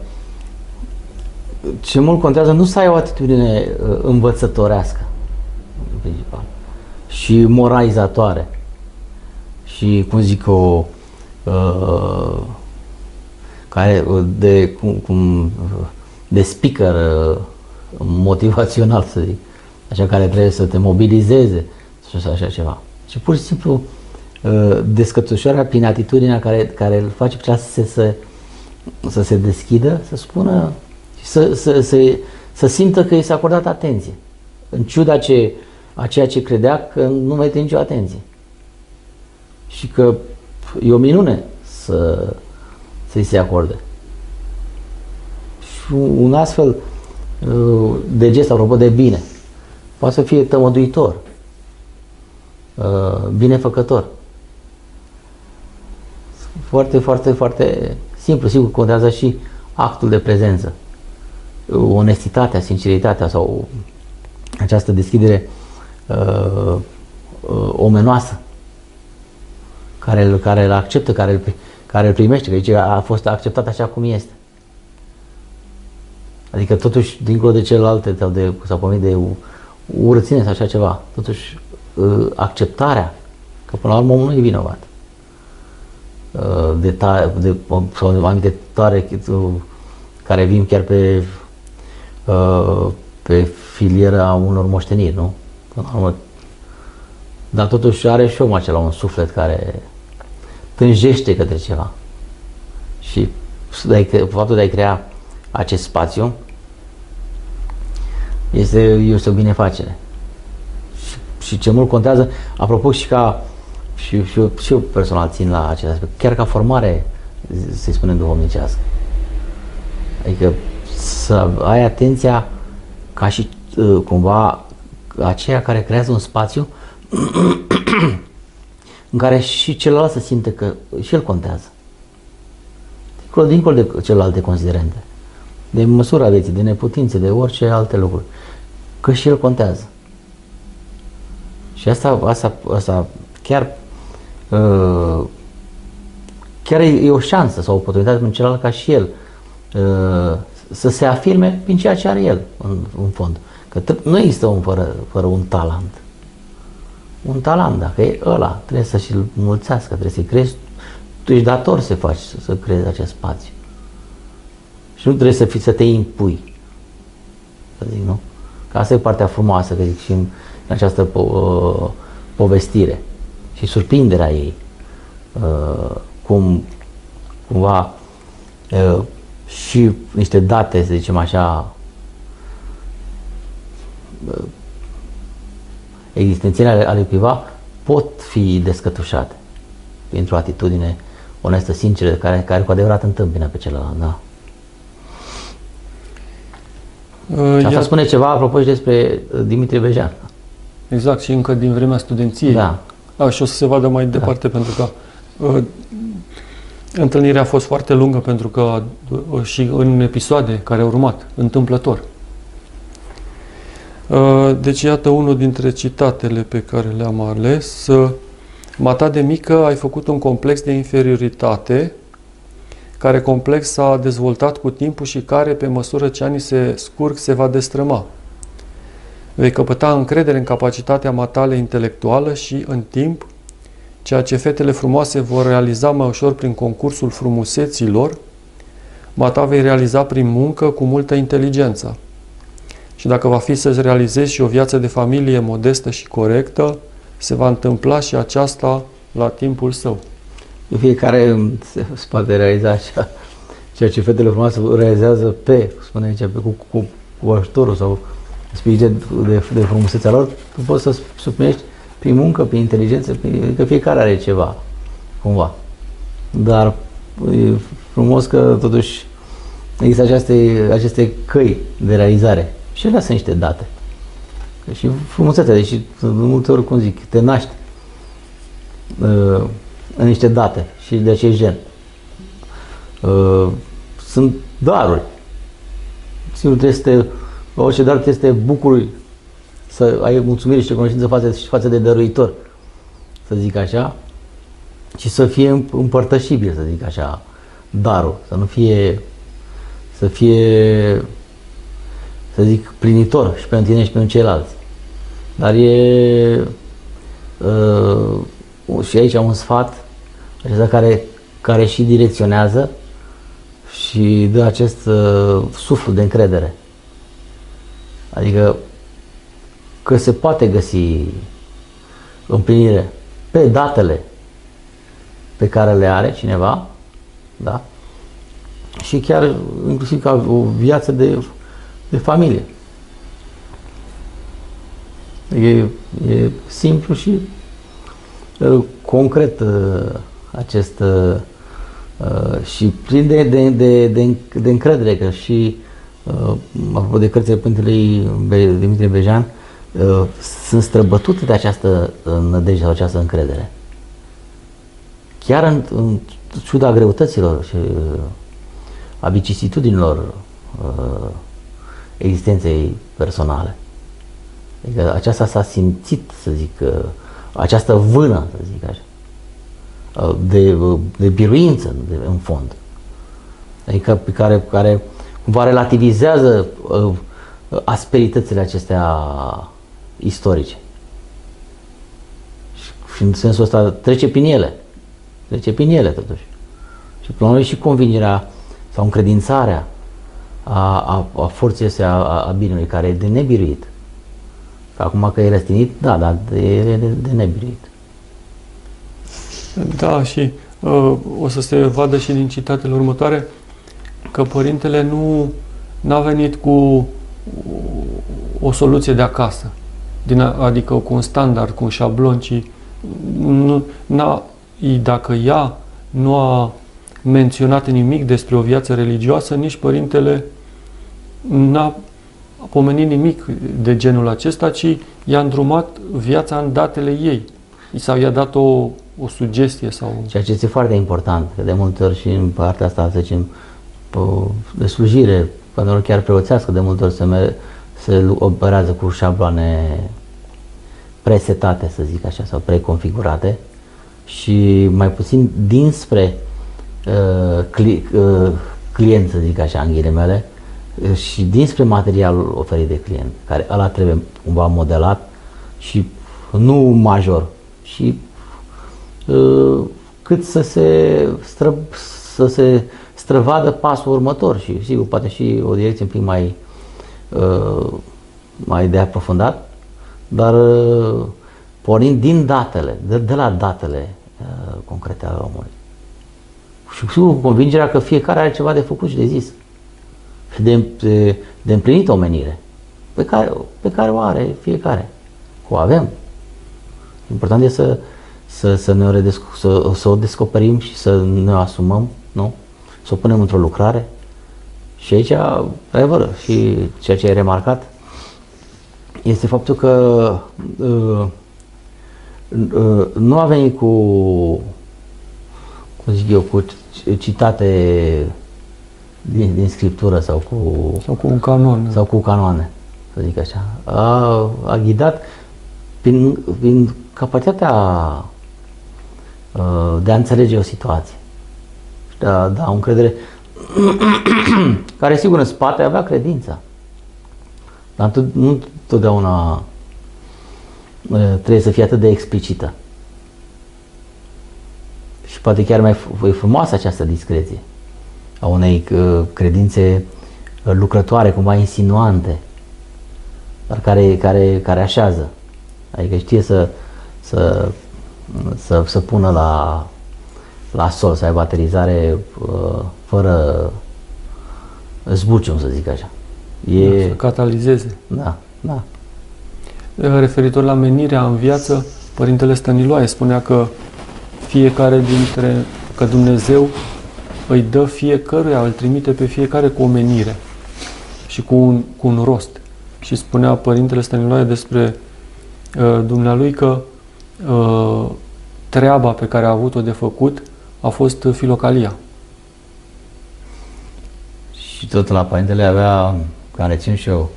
Ce mult contează nu să ai o atitudine uh, învățătorească, în principal, și moralizatoare, și, cum zic o uh, care de, cum, cum, de speaker motivațional, să zic, așa care trebuie să te mobilizeze și așa ceva. Și pur și simplu uh, descătușarea prin atitudinea care, care îl face pe să se, să, să se deschidă, să spună și să, să, să, să simtă că i s-a acordat atenție. În ciuda ce, a ceea ce credea că nu merite nicio atenție. Și că e o minune să, să-i se acorde. Și un astfel uh, de gest, apropo de bine, poate să fie tămăduitor, Uh, binefăcător. Foarte, foarte, foarte simplu. Sigur, contează și actul de prezență. Onestitatea, sinceritatea sau această deschidere uh, uh, omenoasă care îl, care îl acceptă, care îl, care îl primește, că zice, a fost acceptat așa cum este. Adică totuși, dincolo de celelalte sau de, sau pomenit de urăține sau așa ceva, totuși Uh, acceptarea că până la urmă omul nu e vinovat. Uh, de, ta, de sau anumite tare uh, care vin chiar pe, pe filiera unor moșteniri, nu? Până la urmă, dar totuși are și omul acela un suflet care tânjește către ceva. Și faptul de a crea acest spațiu este, este o binefacere și ce mult contează, apropo și ca și, și, eu, și eu personal țin la acest aspect, chiar ca formare, să-i spunem duhovnicească. Adică să ai atenția ca și uh, cumva aceea care creează un spațiu în care și celălalt să simte că și el contează. Dincolo, dincolo de celelalte considerente, de măsura vieții, de neputințe, de orice alte lucruri, că și el contează. Și asta, asta, asta chiar, uh, chiar e, e o șansă sau o oportunitate pentru celălalt ca și el uh, să se afirme prin ceea ce are el în, în fond. Că nu există un fără, fără un talent. Un talent, dacă e ăla, trebuie să și-l mulțească, trebuie să-i crezi, tu ești dator să faci, să, să creezi acest spațiu. Și nu trebuie să, fii, să te impui. Să zic, nu? Că asta e partea frumoasă, că zic, și în, în această po- uh, povestire și surprinderea ei, uh, cum cumva uh, și niște date, să zicem așa, existențiale ale, ale cuiva pot fi descătușate printr-o atitudine onestă, sinceră, care, care cu adevărat întâmpină pe celălalt. Da. Uh, Asta spune ceva apropo și despre Dimitrie Bejan. Exact, și încă din vremea studenției. Da. A, și o să se vadă mai da. departe, da. pentru că uh, întâlnirea a fost foarte lungă, pentru că uh, și în episoade care au urmat, întâmplător. Uh, deci, iată unul dintre citatele pe care le-am ales. Uh, Mata de mică ai făcut un complex de inferioritate, care complex s-a dezvoltat cu timpul și care, pe măsură ce anii se scurg, se va destrăma. Vei căpăta încredere în capacitatea matale intelectuală și, în timp, ceea ce fetele frumoase vor realiza mai ușor prin concursul frumuseților, mata vei realiza prin muncă cu multă inteligență. și dacă va fi să-ți realizezi și o viață de familie modestă și corectă, se va întâmpla și aceasta la timpul său. Fiecare se, se poate realiza așa, ceea ce fetele frumoase realizează pe, spune aici, pe, cu, cu, cu ajutorul sau spirit de, de, de frumusețea lor, tu poți să suplinești prin muncă, prin inteligență, prin, adică fiecare are ceva, cumva. Dar e frumos că totuși există aceste, aceste căi de realizare și ele sunt niște date. Și frumusețea, deși de multe ori, cum zic, te naști uh, în niște date și de acest gen. Uh, sunt daruri. Sigur, trebuie să te, orice dar trebuie să te bucuri, să ai mulțumire și recunoștință față, față de dăruitor, să zic așa, și să fie împărtășibil, să zic așa, darul, să nu fie, să fie, să zic, plinitor și pentru tine și pentru ceilalți. Dar e uh, și aici un sfat acesta care, care și direcționează și dă acest uh, suflu de încredere. Adică că se poate găsi împlinire pe datele pe care le are cineva, da? Și chiar inclusiv ca o viață de, de familie. E, e simplu și uh, concret uh, acest uh, uh, și plin de, de, de, de, de încredere că și uh, apropo de cărțile Pântelui Dimitrie Bejan uh, sunt străbătute de această uh, nădejde sau această încredere. Chiar în, în ciuda greutăților și uh, a vicisitudinilor uh, existenței personale. Adică aceasta s-a simțit, să zic, uh, această vână, să zic așa, uh, de, uh, de biruință de, în fond. Adică pe care, care cumva relativizează uh, asperitățile acestea istorice. Și în sensul ăsta trece prin ele. Trece prin ele totuși. Și până la și convingerea sau încredințarea a, a, a forței astea a, a binului care e de nebiruit. Că acum că e răstinit, da, dar e de, de nebiruit. Da, și uh, o să se vadă și din citatele următoare că părintele nu n-a venit cu o soluție de acasă, din, adică cu un standard, cu un șablon, ci nu, n-a, dacă ea nu a menționat nimic despre o viață religioasă, nici părintele n-a pomenit nimic de genul acesta, ci i-a îndrumat viața în datele ei. Sau i-a dat o, o sugestie sau... Ceea ce este foarte important, că de multe ori și în partea asta, să zicem, de slujire, până chiar preoțească, de multe ori se, mere, se operează cu șabloane presetate, să zic așa, sau preconfigurate și mai puțin dinspre uh, cli, uh, client, să zic așa, în ghilimele, uh, și dinspre materialul oferit de client, care ăla trebuie cumva modelat și nu major, și uh, cât să se, stră, să se străvadă pasul următor și sigur poate și o direcție un pic mai, uh, mai de aprofundat, dar uh, pornind din datele, de, de la datele uh, concrete ale omului. Și cu convingerea că fiecare are ceva de făcut și de zis și de, de, de împlinit omenire pe care, pe care o are fiecare. O avem. Important e să, să, să, ne o redesc- să, să o descoperim și să ne o asumăm, nu? Să o punem într-o lucrare. Și aici, adevăr, și ceea ce ai remarcat, este faptul că uh, uh, nu a venit cu, cum zic eu, cu citate din, din scriptură sau cu... Sau cu un canon. Sau cu canoane, să zic așa. A, a ghidat prin, prin capacitatea uh, de a înțelege o situație și de a da o încredere care sigur în spate avea credința. Dar nu totdeauna uh, trebuie să fie atât de explicită. Și poate chiar mai frumoasă această discreție a unei uh, credințe lucrătoare, cumva insinuante, dar care, care, care așează. Adică știe să, să, să, să pună la, la sol, să aibă aterizare uh, fără zbucium, să zic așa. E... Da, să catalizeze. Da, da. Referitor la menirea în viață, Părintele Stăniloae spunea că fiecare dintre, că Dumnezeu îi dă fiecăruia, îl trimite pe fiecare cu o menire și cu un, cu un rost. Și spunea Părintele Stăniloae despre uh, dumnealui că uh, treaba pe care a avut-o de făcut a fost filocalia. Și tot la Părintele avea, care țin și eu,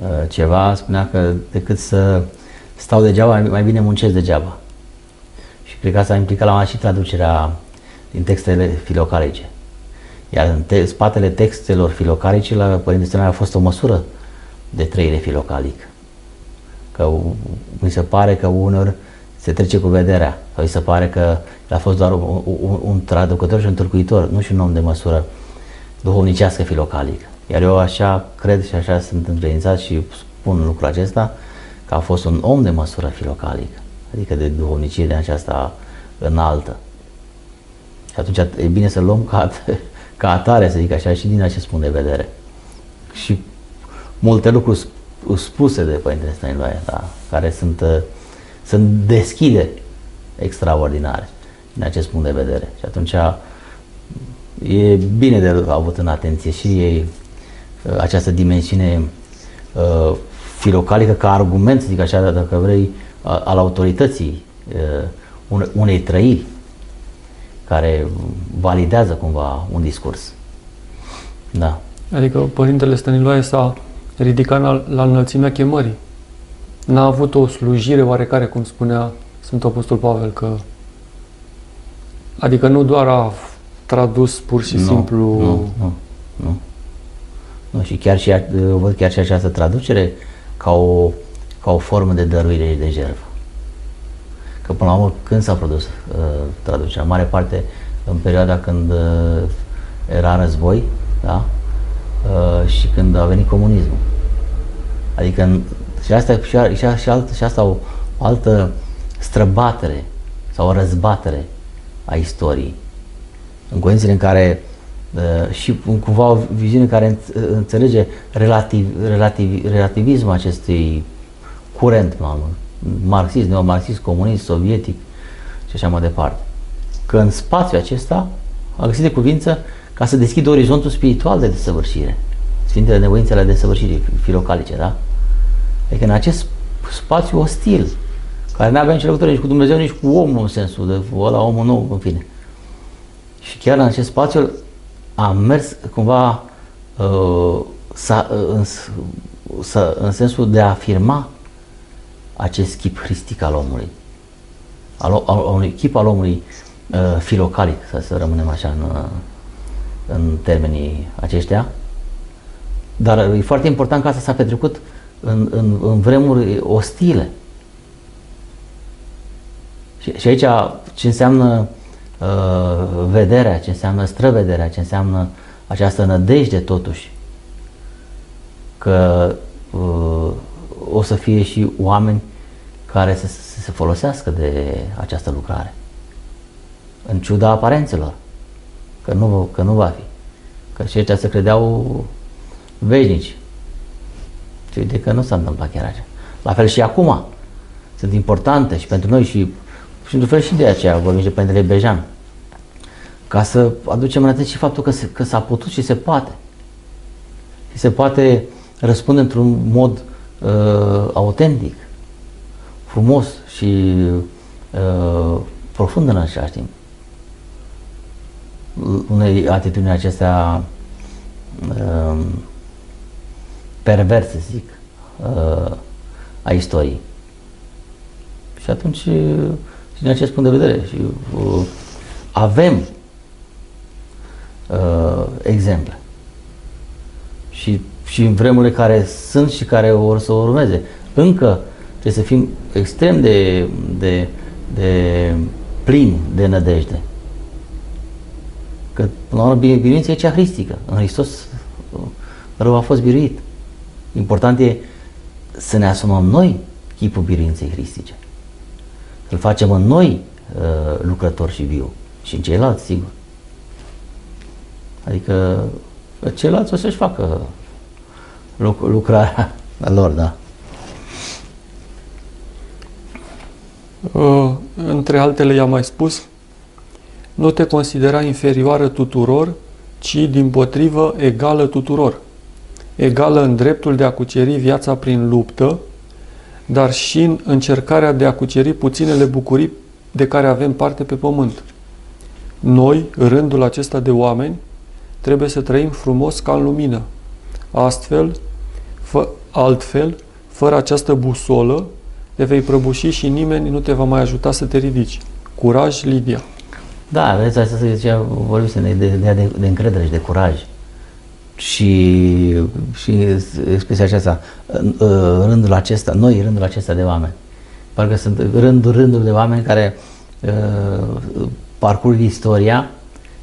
uh, ceva, spunea că decât să stau degeaba, mai bine muncesc degeaba. Și cred că asta implica la și traducerea din textele filocalice. Iar în te- spatele textelor filocalice la Părintele Stăniloae a fost o măsură de trăire filocalică. Că mi se pare că uneori se trece cu vederea. Sau îi se pare că a fost doar un, un, un traducător și un tâlcuitor, nu și un om de măsură duhovnicească filocalică. Iar eu așa cred și așa sunt încredințat și spun lucrul acesta, că a fost un om de măsură filocalică, adică de duhovnicie de aceasta înaltă. Și atunci e bine să luăm ca, ca atare, să zic așa, și din acest punct de vedere. Și multe lucruri spuse de Părintele Stăniloae, da, care sunt, uh, sunt deschide extraordinare din acest punct de vedere. Și atunci e bine de avut în atenție și ei uh, această dimensiune uh, filocalică ca argument, să zic așa, dacă vrei, al autorității uh, unei trăiri care validează cumva un discurs. Da. Adică Părintele Stăniloae s-a ridicat la, la înălțimea chemării. N-a avut o slujire oarecare, cum spunea Sfântul Apostol Pavel, că adică nu doar a tradus pur și nu, simplu... Nu, nu, nu. nu. Și chiar și, văd chiar și această traducere ca o, ca o formă de dăruire și de jertfă. Că până la urmă, când s-a produs uh, traducerea? În mare parte în perioada când uh, era război, da? Uh, și când a venit comunismul. Adică în, și asta, și, și, și, alt, și asta o, o altă străbatere sau o răzbatere a istoriei. În condițiile în care uh, și cumva o viziune care înțelege relativ, relativ, relativismul acestui curent, marxist, neomarxist, comunist, sovietic și așa mai departe. Că în spațiul acesta a găsit de cuvință ca să deschidă orizontul spiritual de desăvârșire. Sfintele nevoințe ale desăvârșirii filocalice, da? Adică în acest spațiu ostil, care nu avea nicio legătură nici cu Dumnezeu, nici cu omul în sensul de ăla, omul nou, în fine. Și chiar în acest spațiu am mers cumva uh, să, uh, în, să, în sensul de a afirma acest chip hristic al omului, al, al, al unui chip al omului uh, filocalic, să, să rămânem așa în, uh, în termenii aceștia. Dar e foarte important că asta s-a petrecut în, în, în vremuri ostile. Și, și aici ce înseamnă uh, vederea, ce înseamnă străvederea, ce înseamnă această nădejde totuși că uh, o să fie și oameni care să, să se folosească de această lucrare. În ciuda aparențelor. Că nu, că nu va fi. Că și ăștia se credeau veșnici. Și uite că nu s-a întâmplat chiar așa. La fel și acum. Sunt importante și pentru noi și, și într-un fel și de aceea vorbim de Părintele Bejan. Ca să aducem în atenție și faptul că, se, că s-a putut și se poate. Și se poate răspunde într-un mod uh, autentic, frumos și uh, profund în același timp. Unei atitudini acestea uh, perverse, zic, uh, a istoriei. Și atunci, și din acest punct de vedere, și, uh, avem uh, exemple. Și, și în vremurile care sunt și care vor să urmeze, încă trebuie să fim extrem de, de, de plini de nădejde. Că, până la urmă, biruința e cea hristică. În Hristos rău a fost biruit. Important e să ne asumăm noi chipul biruinței hristice. Să-l facem în noi uh, lucrători și viu și în ceilalți, sigur. Adică ceilalți o să-și facă lucrarea lor, da. Între altele i-am mai spus, nu te considera inferioară tuturor, ci din potrivă egală tuturor. Egală în dreptul de a cuceri viața prin luptă, dar și în încercarea de a cuceri puținele bucurii de care avem parte pe pământ. Noi, rândul acesta de oameni, trebuie să trăim frumos ca în lumină. Astfel, fă, altfel, fără această busolă, te vei prăbuși și nimeni nu te va mai ajuta să te ridici. Curaj, Lidia! Da, vezi, asta se zicea, vorbim de, de, de, de încredere și de curaj. Și, și expresia aceasta, în, în rândul acesta, noi rândul acesta de oameni. Parcă sunt rândul, rândul de oameni care uh, parcurg istoria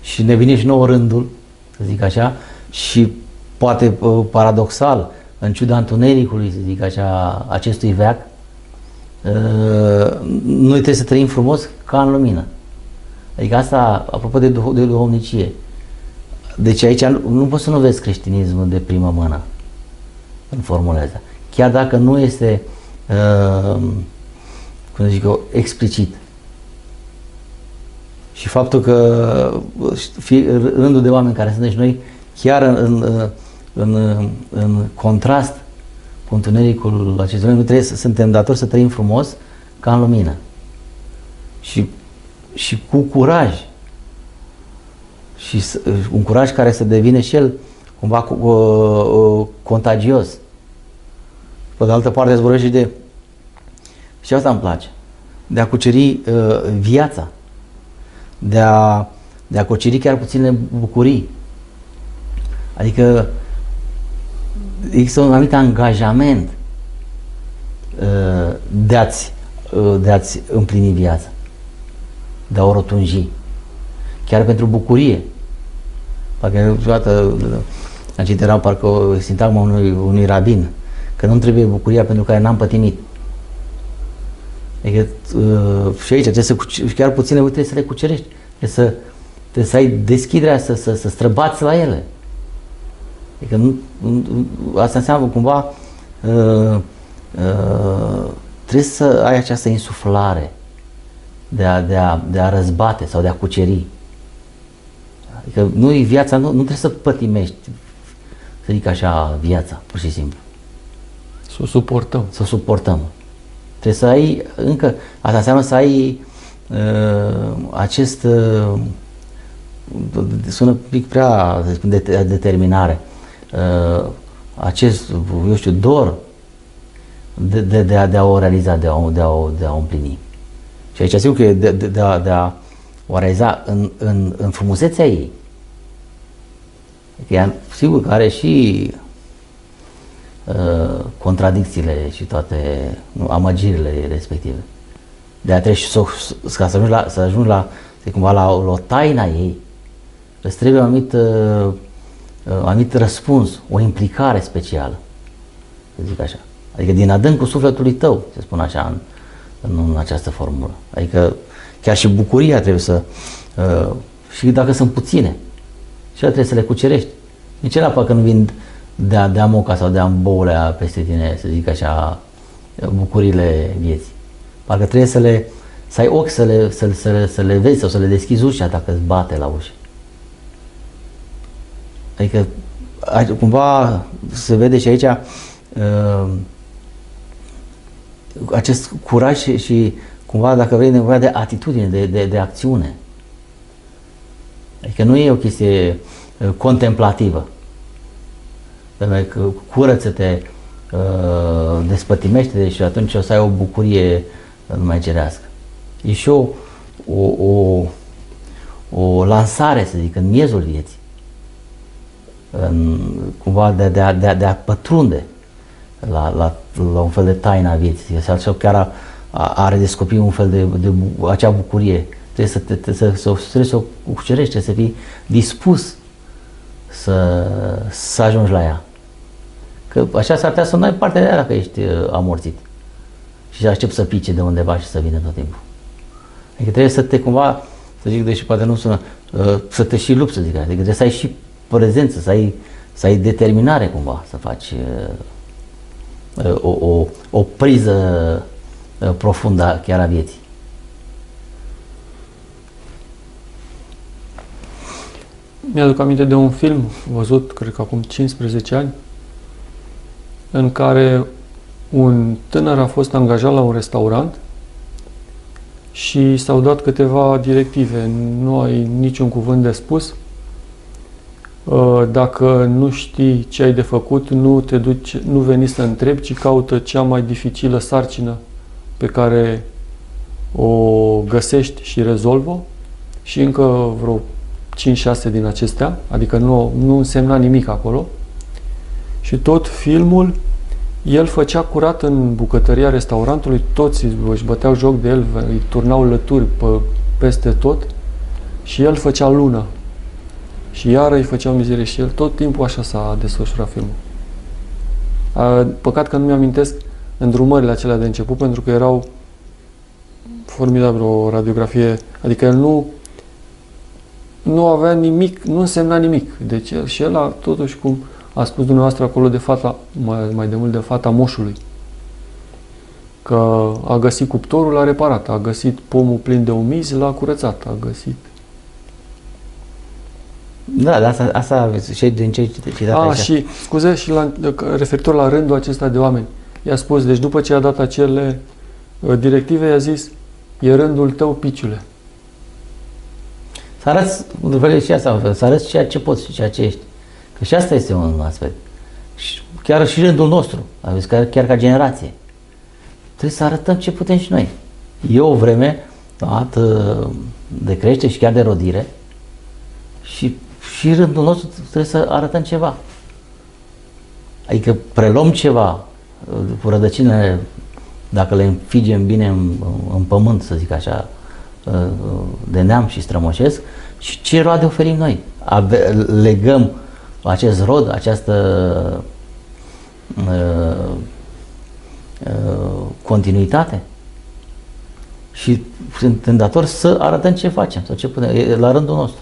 și ne vine și nouă rândul, să zic așa, și poate uh, paradoxal, în ciuda întunericului, să zic așa, acestui veac, uh, noi trebuie să trăim frumos ca în lumină. Adică asta, apropo de, duh- de duhovnicie. Deci aici nu, nu poți să nu vezi creștinismul de primă mână în formula asta. Chiar dacă nu este, uh, cum zic eu, explicit. Și faptul că fi, rândul de oameni care suntem și noi, chiar în, în, în, în contrast cu întunericul acestui noi, trebuie să suntem datori să trăim frumos ca în lumină. Și și cu curaj. Și un curaj care să devine și el cumva uh, uh, contagios. Pe de altă parte îți vorbește de și asta îmi place. De a cuceri uh, viața. De a, de a cuceri chiar puține bucurii. Adică există un anumit angajament uh, de a-ți, uh, de a-ți împlini viața de a o rotunji. Chiar pentru bucurie. Parcă toată, aici era parcă o sintagma unui, unui rabin, că nu trebuie bucuria pentru care n-am pătimit. Adică uh, și aici trebuie să, chiar puține uite, trebuie să le cucerești. Trebuie să, trebuie să ai deschiderea să, să, să străbați la ele. Adică nu, asta înseamnă cumva uh, uh, trebuie să ai această insuflare de a, de a, de a răzbate sau de a cuceri. Adică nu e viața, nu, nu trebuie să pătimești, să zic așa, viața, pur și simplu. Să o suportăm. Să o suportăm. Trebuie să ai încă, asta înseamnă să ai uh, acest, uh, sună un pic prea, să spun, de, de determinare, uh, acest, eu știu, dor de, de, de, a, de a o realiza, de a, de a, de a o împlini. Și aici sigur că e de, de, de, a, de a o realiza în, în, în frumusețea ei. Adică ea, sigur că are și uh, contradicțiile și toate nu, amăgirile respective. De a trece să, ca să ajungi la, să ajungi la, să cumva la, la o taina ei, îți trebuie un anumit, uh, un anumit răspuns, o implicare specială, să zic așa. Adică din adâncul sufletului tău, se spune așa în, în această formulă. Adică chiar și bucuria trebuie să, uh, și dacă sunt puține, și trebuie să le cucerești. Nici la că nu vin de a, de a moca sau de a îmboulea peste tine, să zic așa, bucurile vieții. Parcă trebuie să le, să ai ochi să le, să, să, le, să le vezi sau să le deschizi ușa dacă îți bate la ușă. Adică cumva se vede și aici uh, acest curaj și, și cumva, dacă vrei, nevoia de atitudine, de, de, de acțiune. Adică nu e o chestie uh, contemplativă. Că curăță-te, uh, despătimește și atunci o să ai o bucurie numai cerească. E și o, o, o, o lansare, să zic, în miezul vieții. În, cumva de, de, de, de a pătrunde la, la, la un fel de taina vieții. Sau chiar a, a, a redescoperi un fel de, de, de acea bucurie. Trebuie să, te, să, să, trebuie să o cucerești, trebuie să fii dispus să, să ajungi la ea. Că așa s-ar putea să nu ai partea de aia dacă ești uh, amorțit. Și aștept să pice de undeva și să vină tot timpul. Adică trebuie să te cumva, să zic, deși poate nu sună, uh, să te și lupți, să zic, adică trebuie să ai și prezență, să ai, să ai determinare cumva, să faci uh, o, o, o priză profundă chiar a vieții. Mi-aduc aminte de un film văzut, cred că acum 15 ani, în care un tânăr a fost angajat la un restaurant și s-au dat câteva directive. Nu ai niciun cuvânt de spus. Uh, dacă nu știi ce ai de făcut, nu te duci, nu veni să întrebi, ci caută cea mai dificilă sarcină pe care o găsești și rezolvă și încă vreo 5-6 din acestea, adică nu, nu însemna nimic acolo. Și tot filmul, el făcea curat în bucătăria restaurantului, toți își băteau joc de el, îi turnau lături pe, peste tot și el făcea lună. Și iară îi făceau mizerie și el tot timpul așa s-a desfășurat filmul. Păcat că nu mi-amintesc îndrumările acelea de început, pentru că erau formidabil o radiografie, adică el nu nu avea nimic, nu însemna nimic. Deci el, și el, a, totuși, cum a spus dumneavoastră acolo de fata, mai, mai de mult de fata moșului, că a găsit cuptorul, l-a reparat, a găsit pomul plin de umizi, l-a curățat, a găsit. Da, dar asta, asta și din ce citat A, și, scuze, și la, referitor la rândul acesta de oameni. I-a spus, deci după ce a dat acele uh, directive, i-a zis, e rândul tău, piciule. Să arăți, într-un fel și asta, să arăți ceea ce poți și ceea ce ești. Că și asta este un aspect. Și chiar și rândul nostru, aveți, chiar, chiar ca generație. Trebuie să arătăm ce putem și noi. E o vreme dat de crește și chiar de rodire și, și rândul nostru trebuie să arătăm ceva. Adică preluăm ceva cu rădăcinile, dacă le înfigem bine în, în pământ, să zic așa, de neam și strămoșesc și ce roade oferim noi. Ave, legăm acest rod, această uh, uh, continuitate și suntem datori să arătăm ce facem sau ce putem, e la rândul nostru.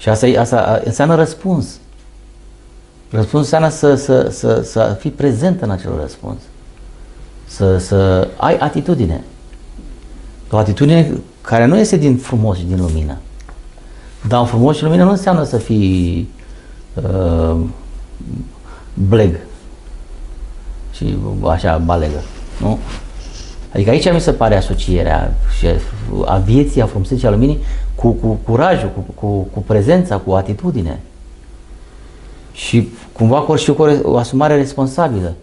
Și asta, asta înseamnă răspuns. Răspuns înseamnă să, să, să, să fii prezent în acel răspuns. Să, să ai atitudine. O atitudine care nu este din frumos și din lumină. Dar frumos și lumină nu înseamnă să fii uh, bleg și așa balegă, nu? Adică aici mi se pare asocierea și a vieții, a frumuseții, a luminii cu, cu curajul, cu, cu, cu prezența, cu atitudine. Și cumva cu și cu o asumare responsabilă.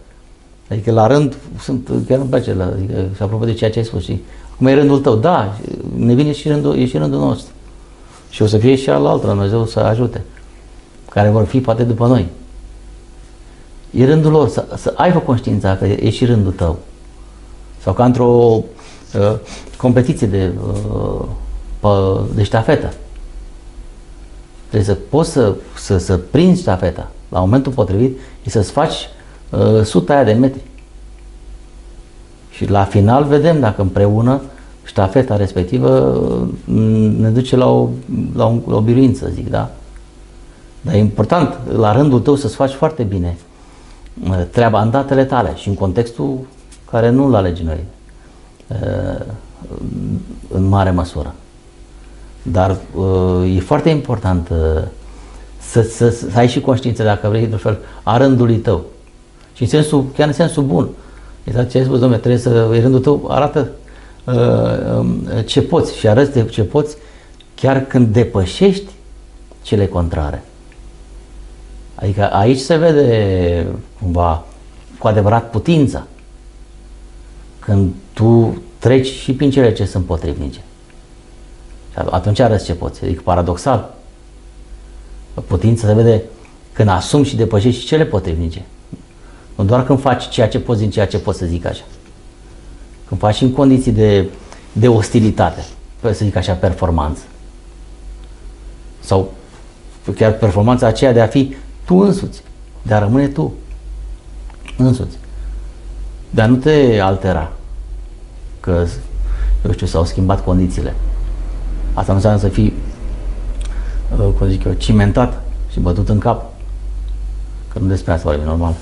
Adică la rând, sunt, chiar îmi place, la, adică, și apropo de ceea ce ai spus, și cum e rândul tău? Da, ne vine și rândul, e și rândul nostru. Și o să fie și al altora, Dumnezeu să ajute, care vor fi poate după noi. E rândul lor, să, să aibă conștiința că e și rândul tău. Sau ca într-o uh, competiție de, uh, de ștafetă. Trebuie să poți să, să, să prinzi ștafeta la momentul potrivit și să-ți faci uh, suta aia de metri. Și la final vedem dacă împreună ștafeta respectivă mm, ne duce la o, la, un, la o biruință, zic, da? Dar e important, la rândul tău, să-ți faci foarte bine uh, treaba în datele tale și în contextul care nu-l alegi noi uh, în mare măsură. Dar uh, e foarte important să, să, să ai și conștiință, dacă vrei, de fel, a rândului tău. Și în sensul, chiar în sensul bun. Exact ce ai spus, domnule, trebuie să, în rândul tău, arată uh, um, ce poți și arăți de ce poți chiar când depășești cele contrare. Adică aici se vede cumva cu adevărat putința. Când tu treci și prin cele ce sunt potrivnice. Și atunci arăți ce poți. Adică paradoxal. Putința se vede când asumi și depășești și cele potrivnice. Nu doar când faci ceea ce poți din ceea ce poți să zic așa. Când faci în condiții de, de ostilitate, să zic așa, performanță. Sau chiar performanța aceea de a fi tu însuți, de a rămâne tu. însuți. Dar nu te altera că, eu știu, s-au schimbat condițiile. Asta nu înseamnă să fii, uh, cum zic eu, cimentat și bătut în cap. Că nu despre asta vorbim, normal.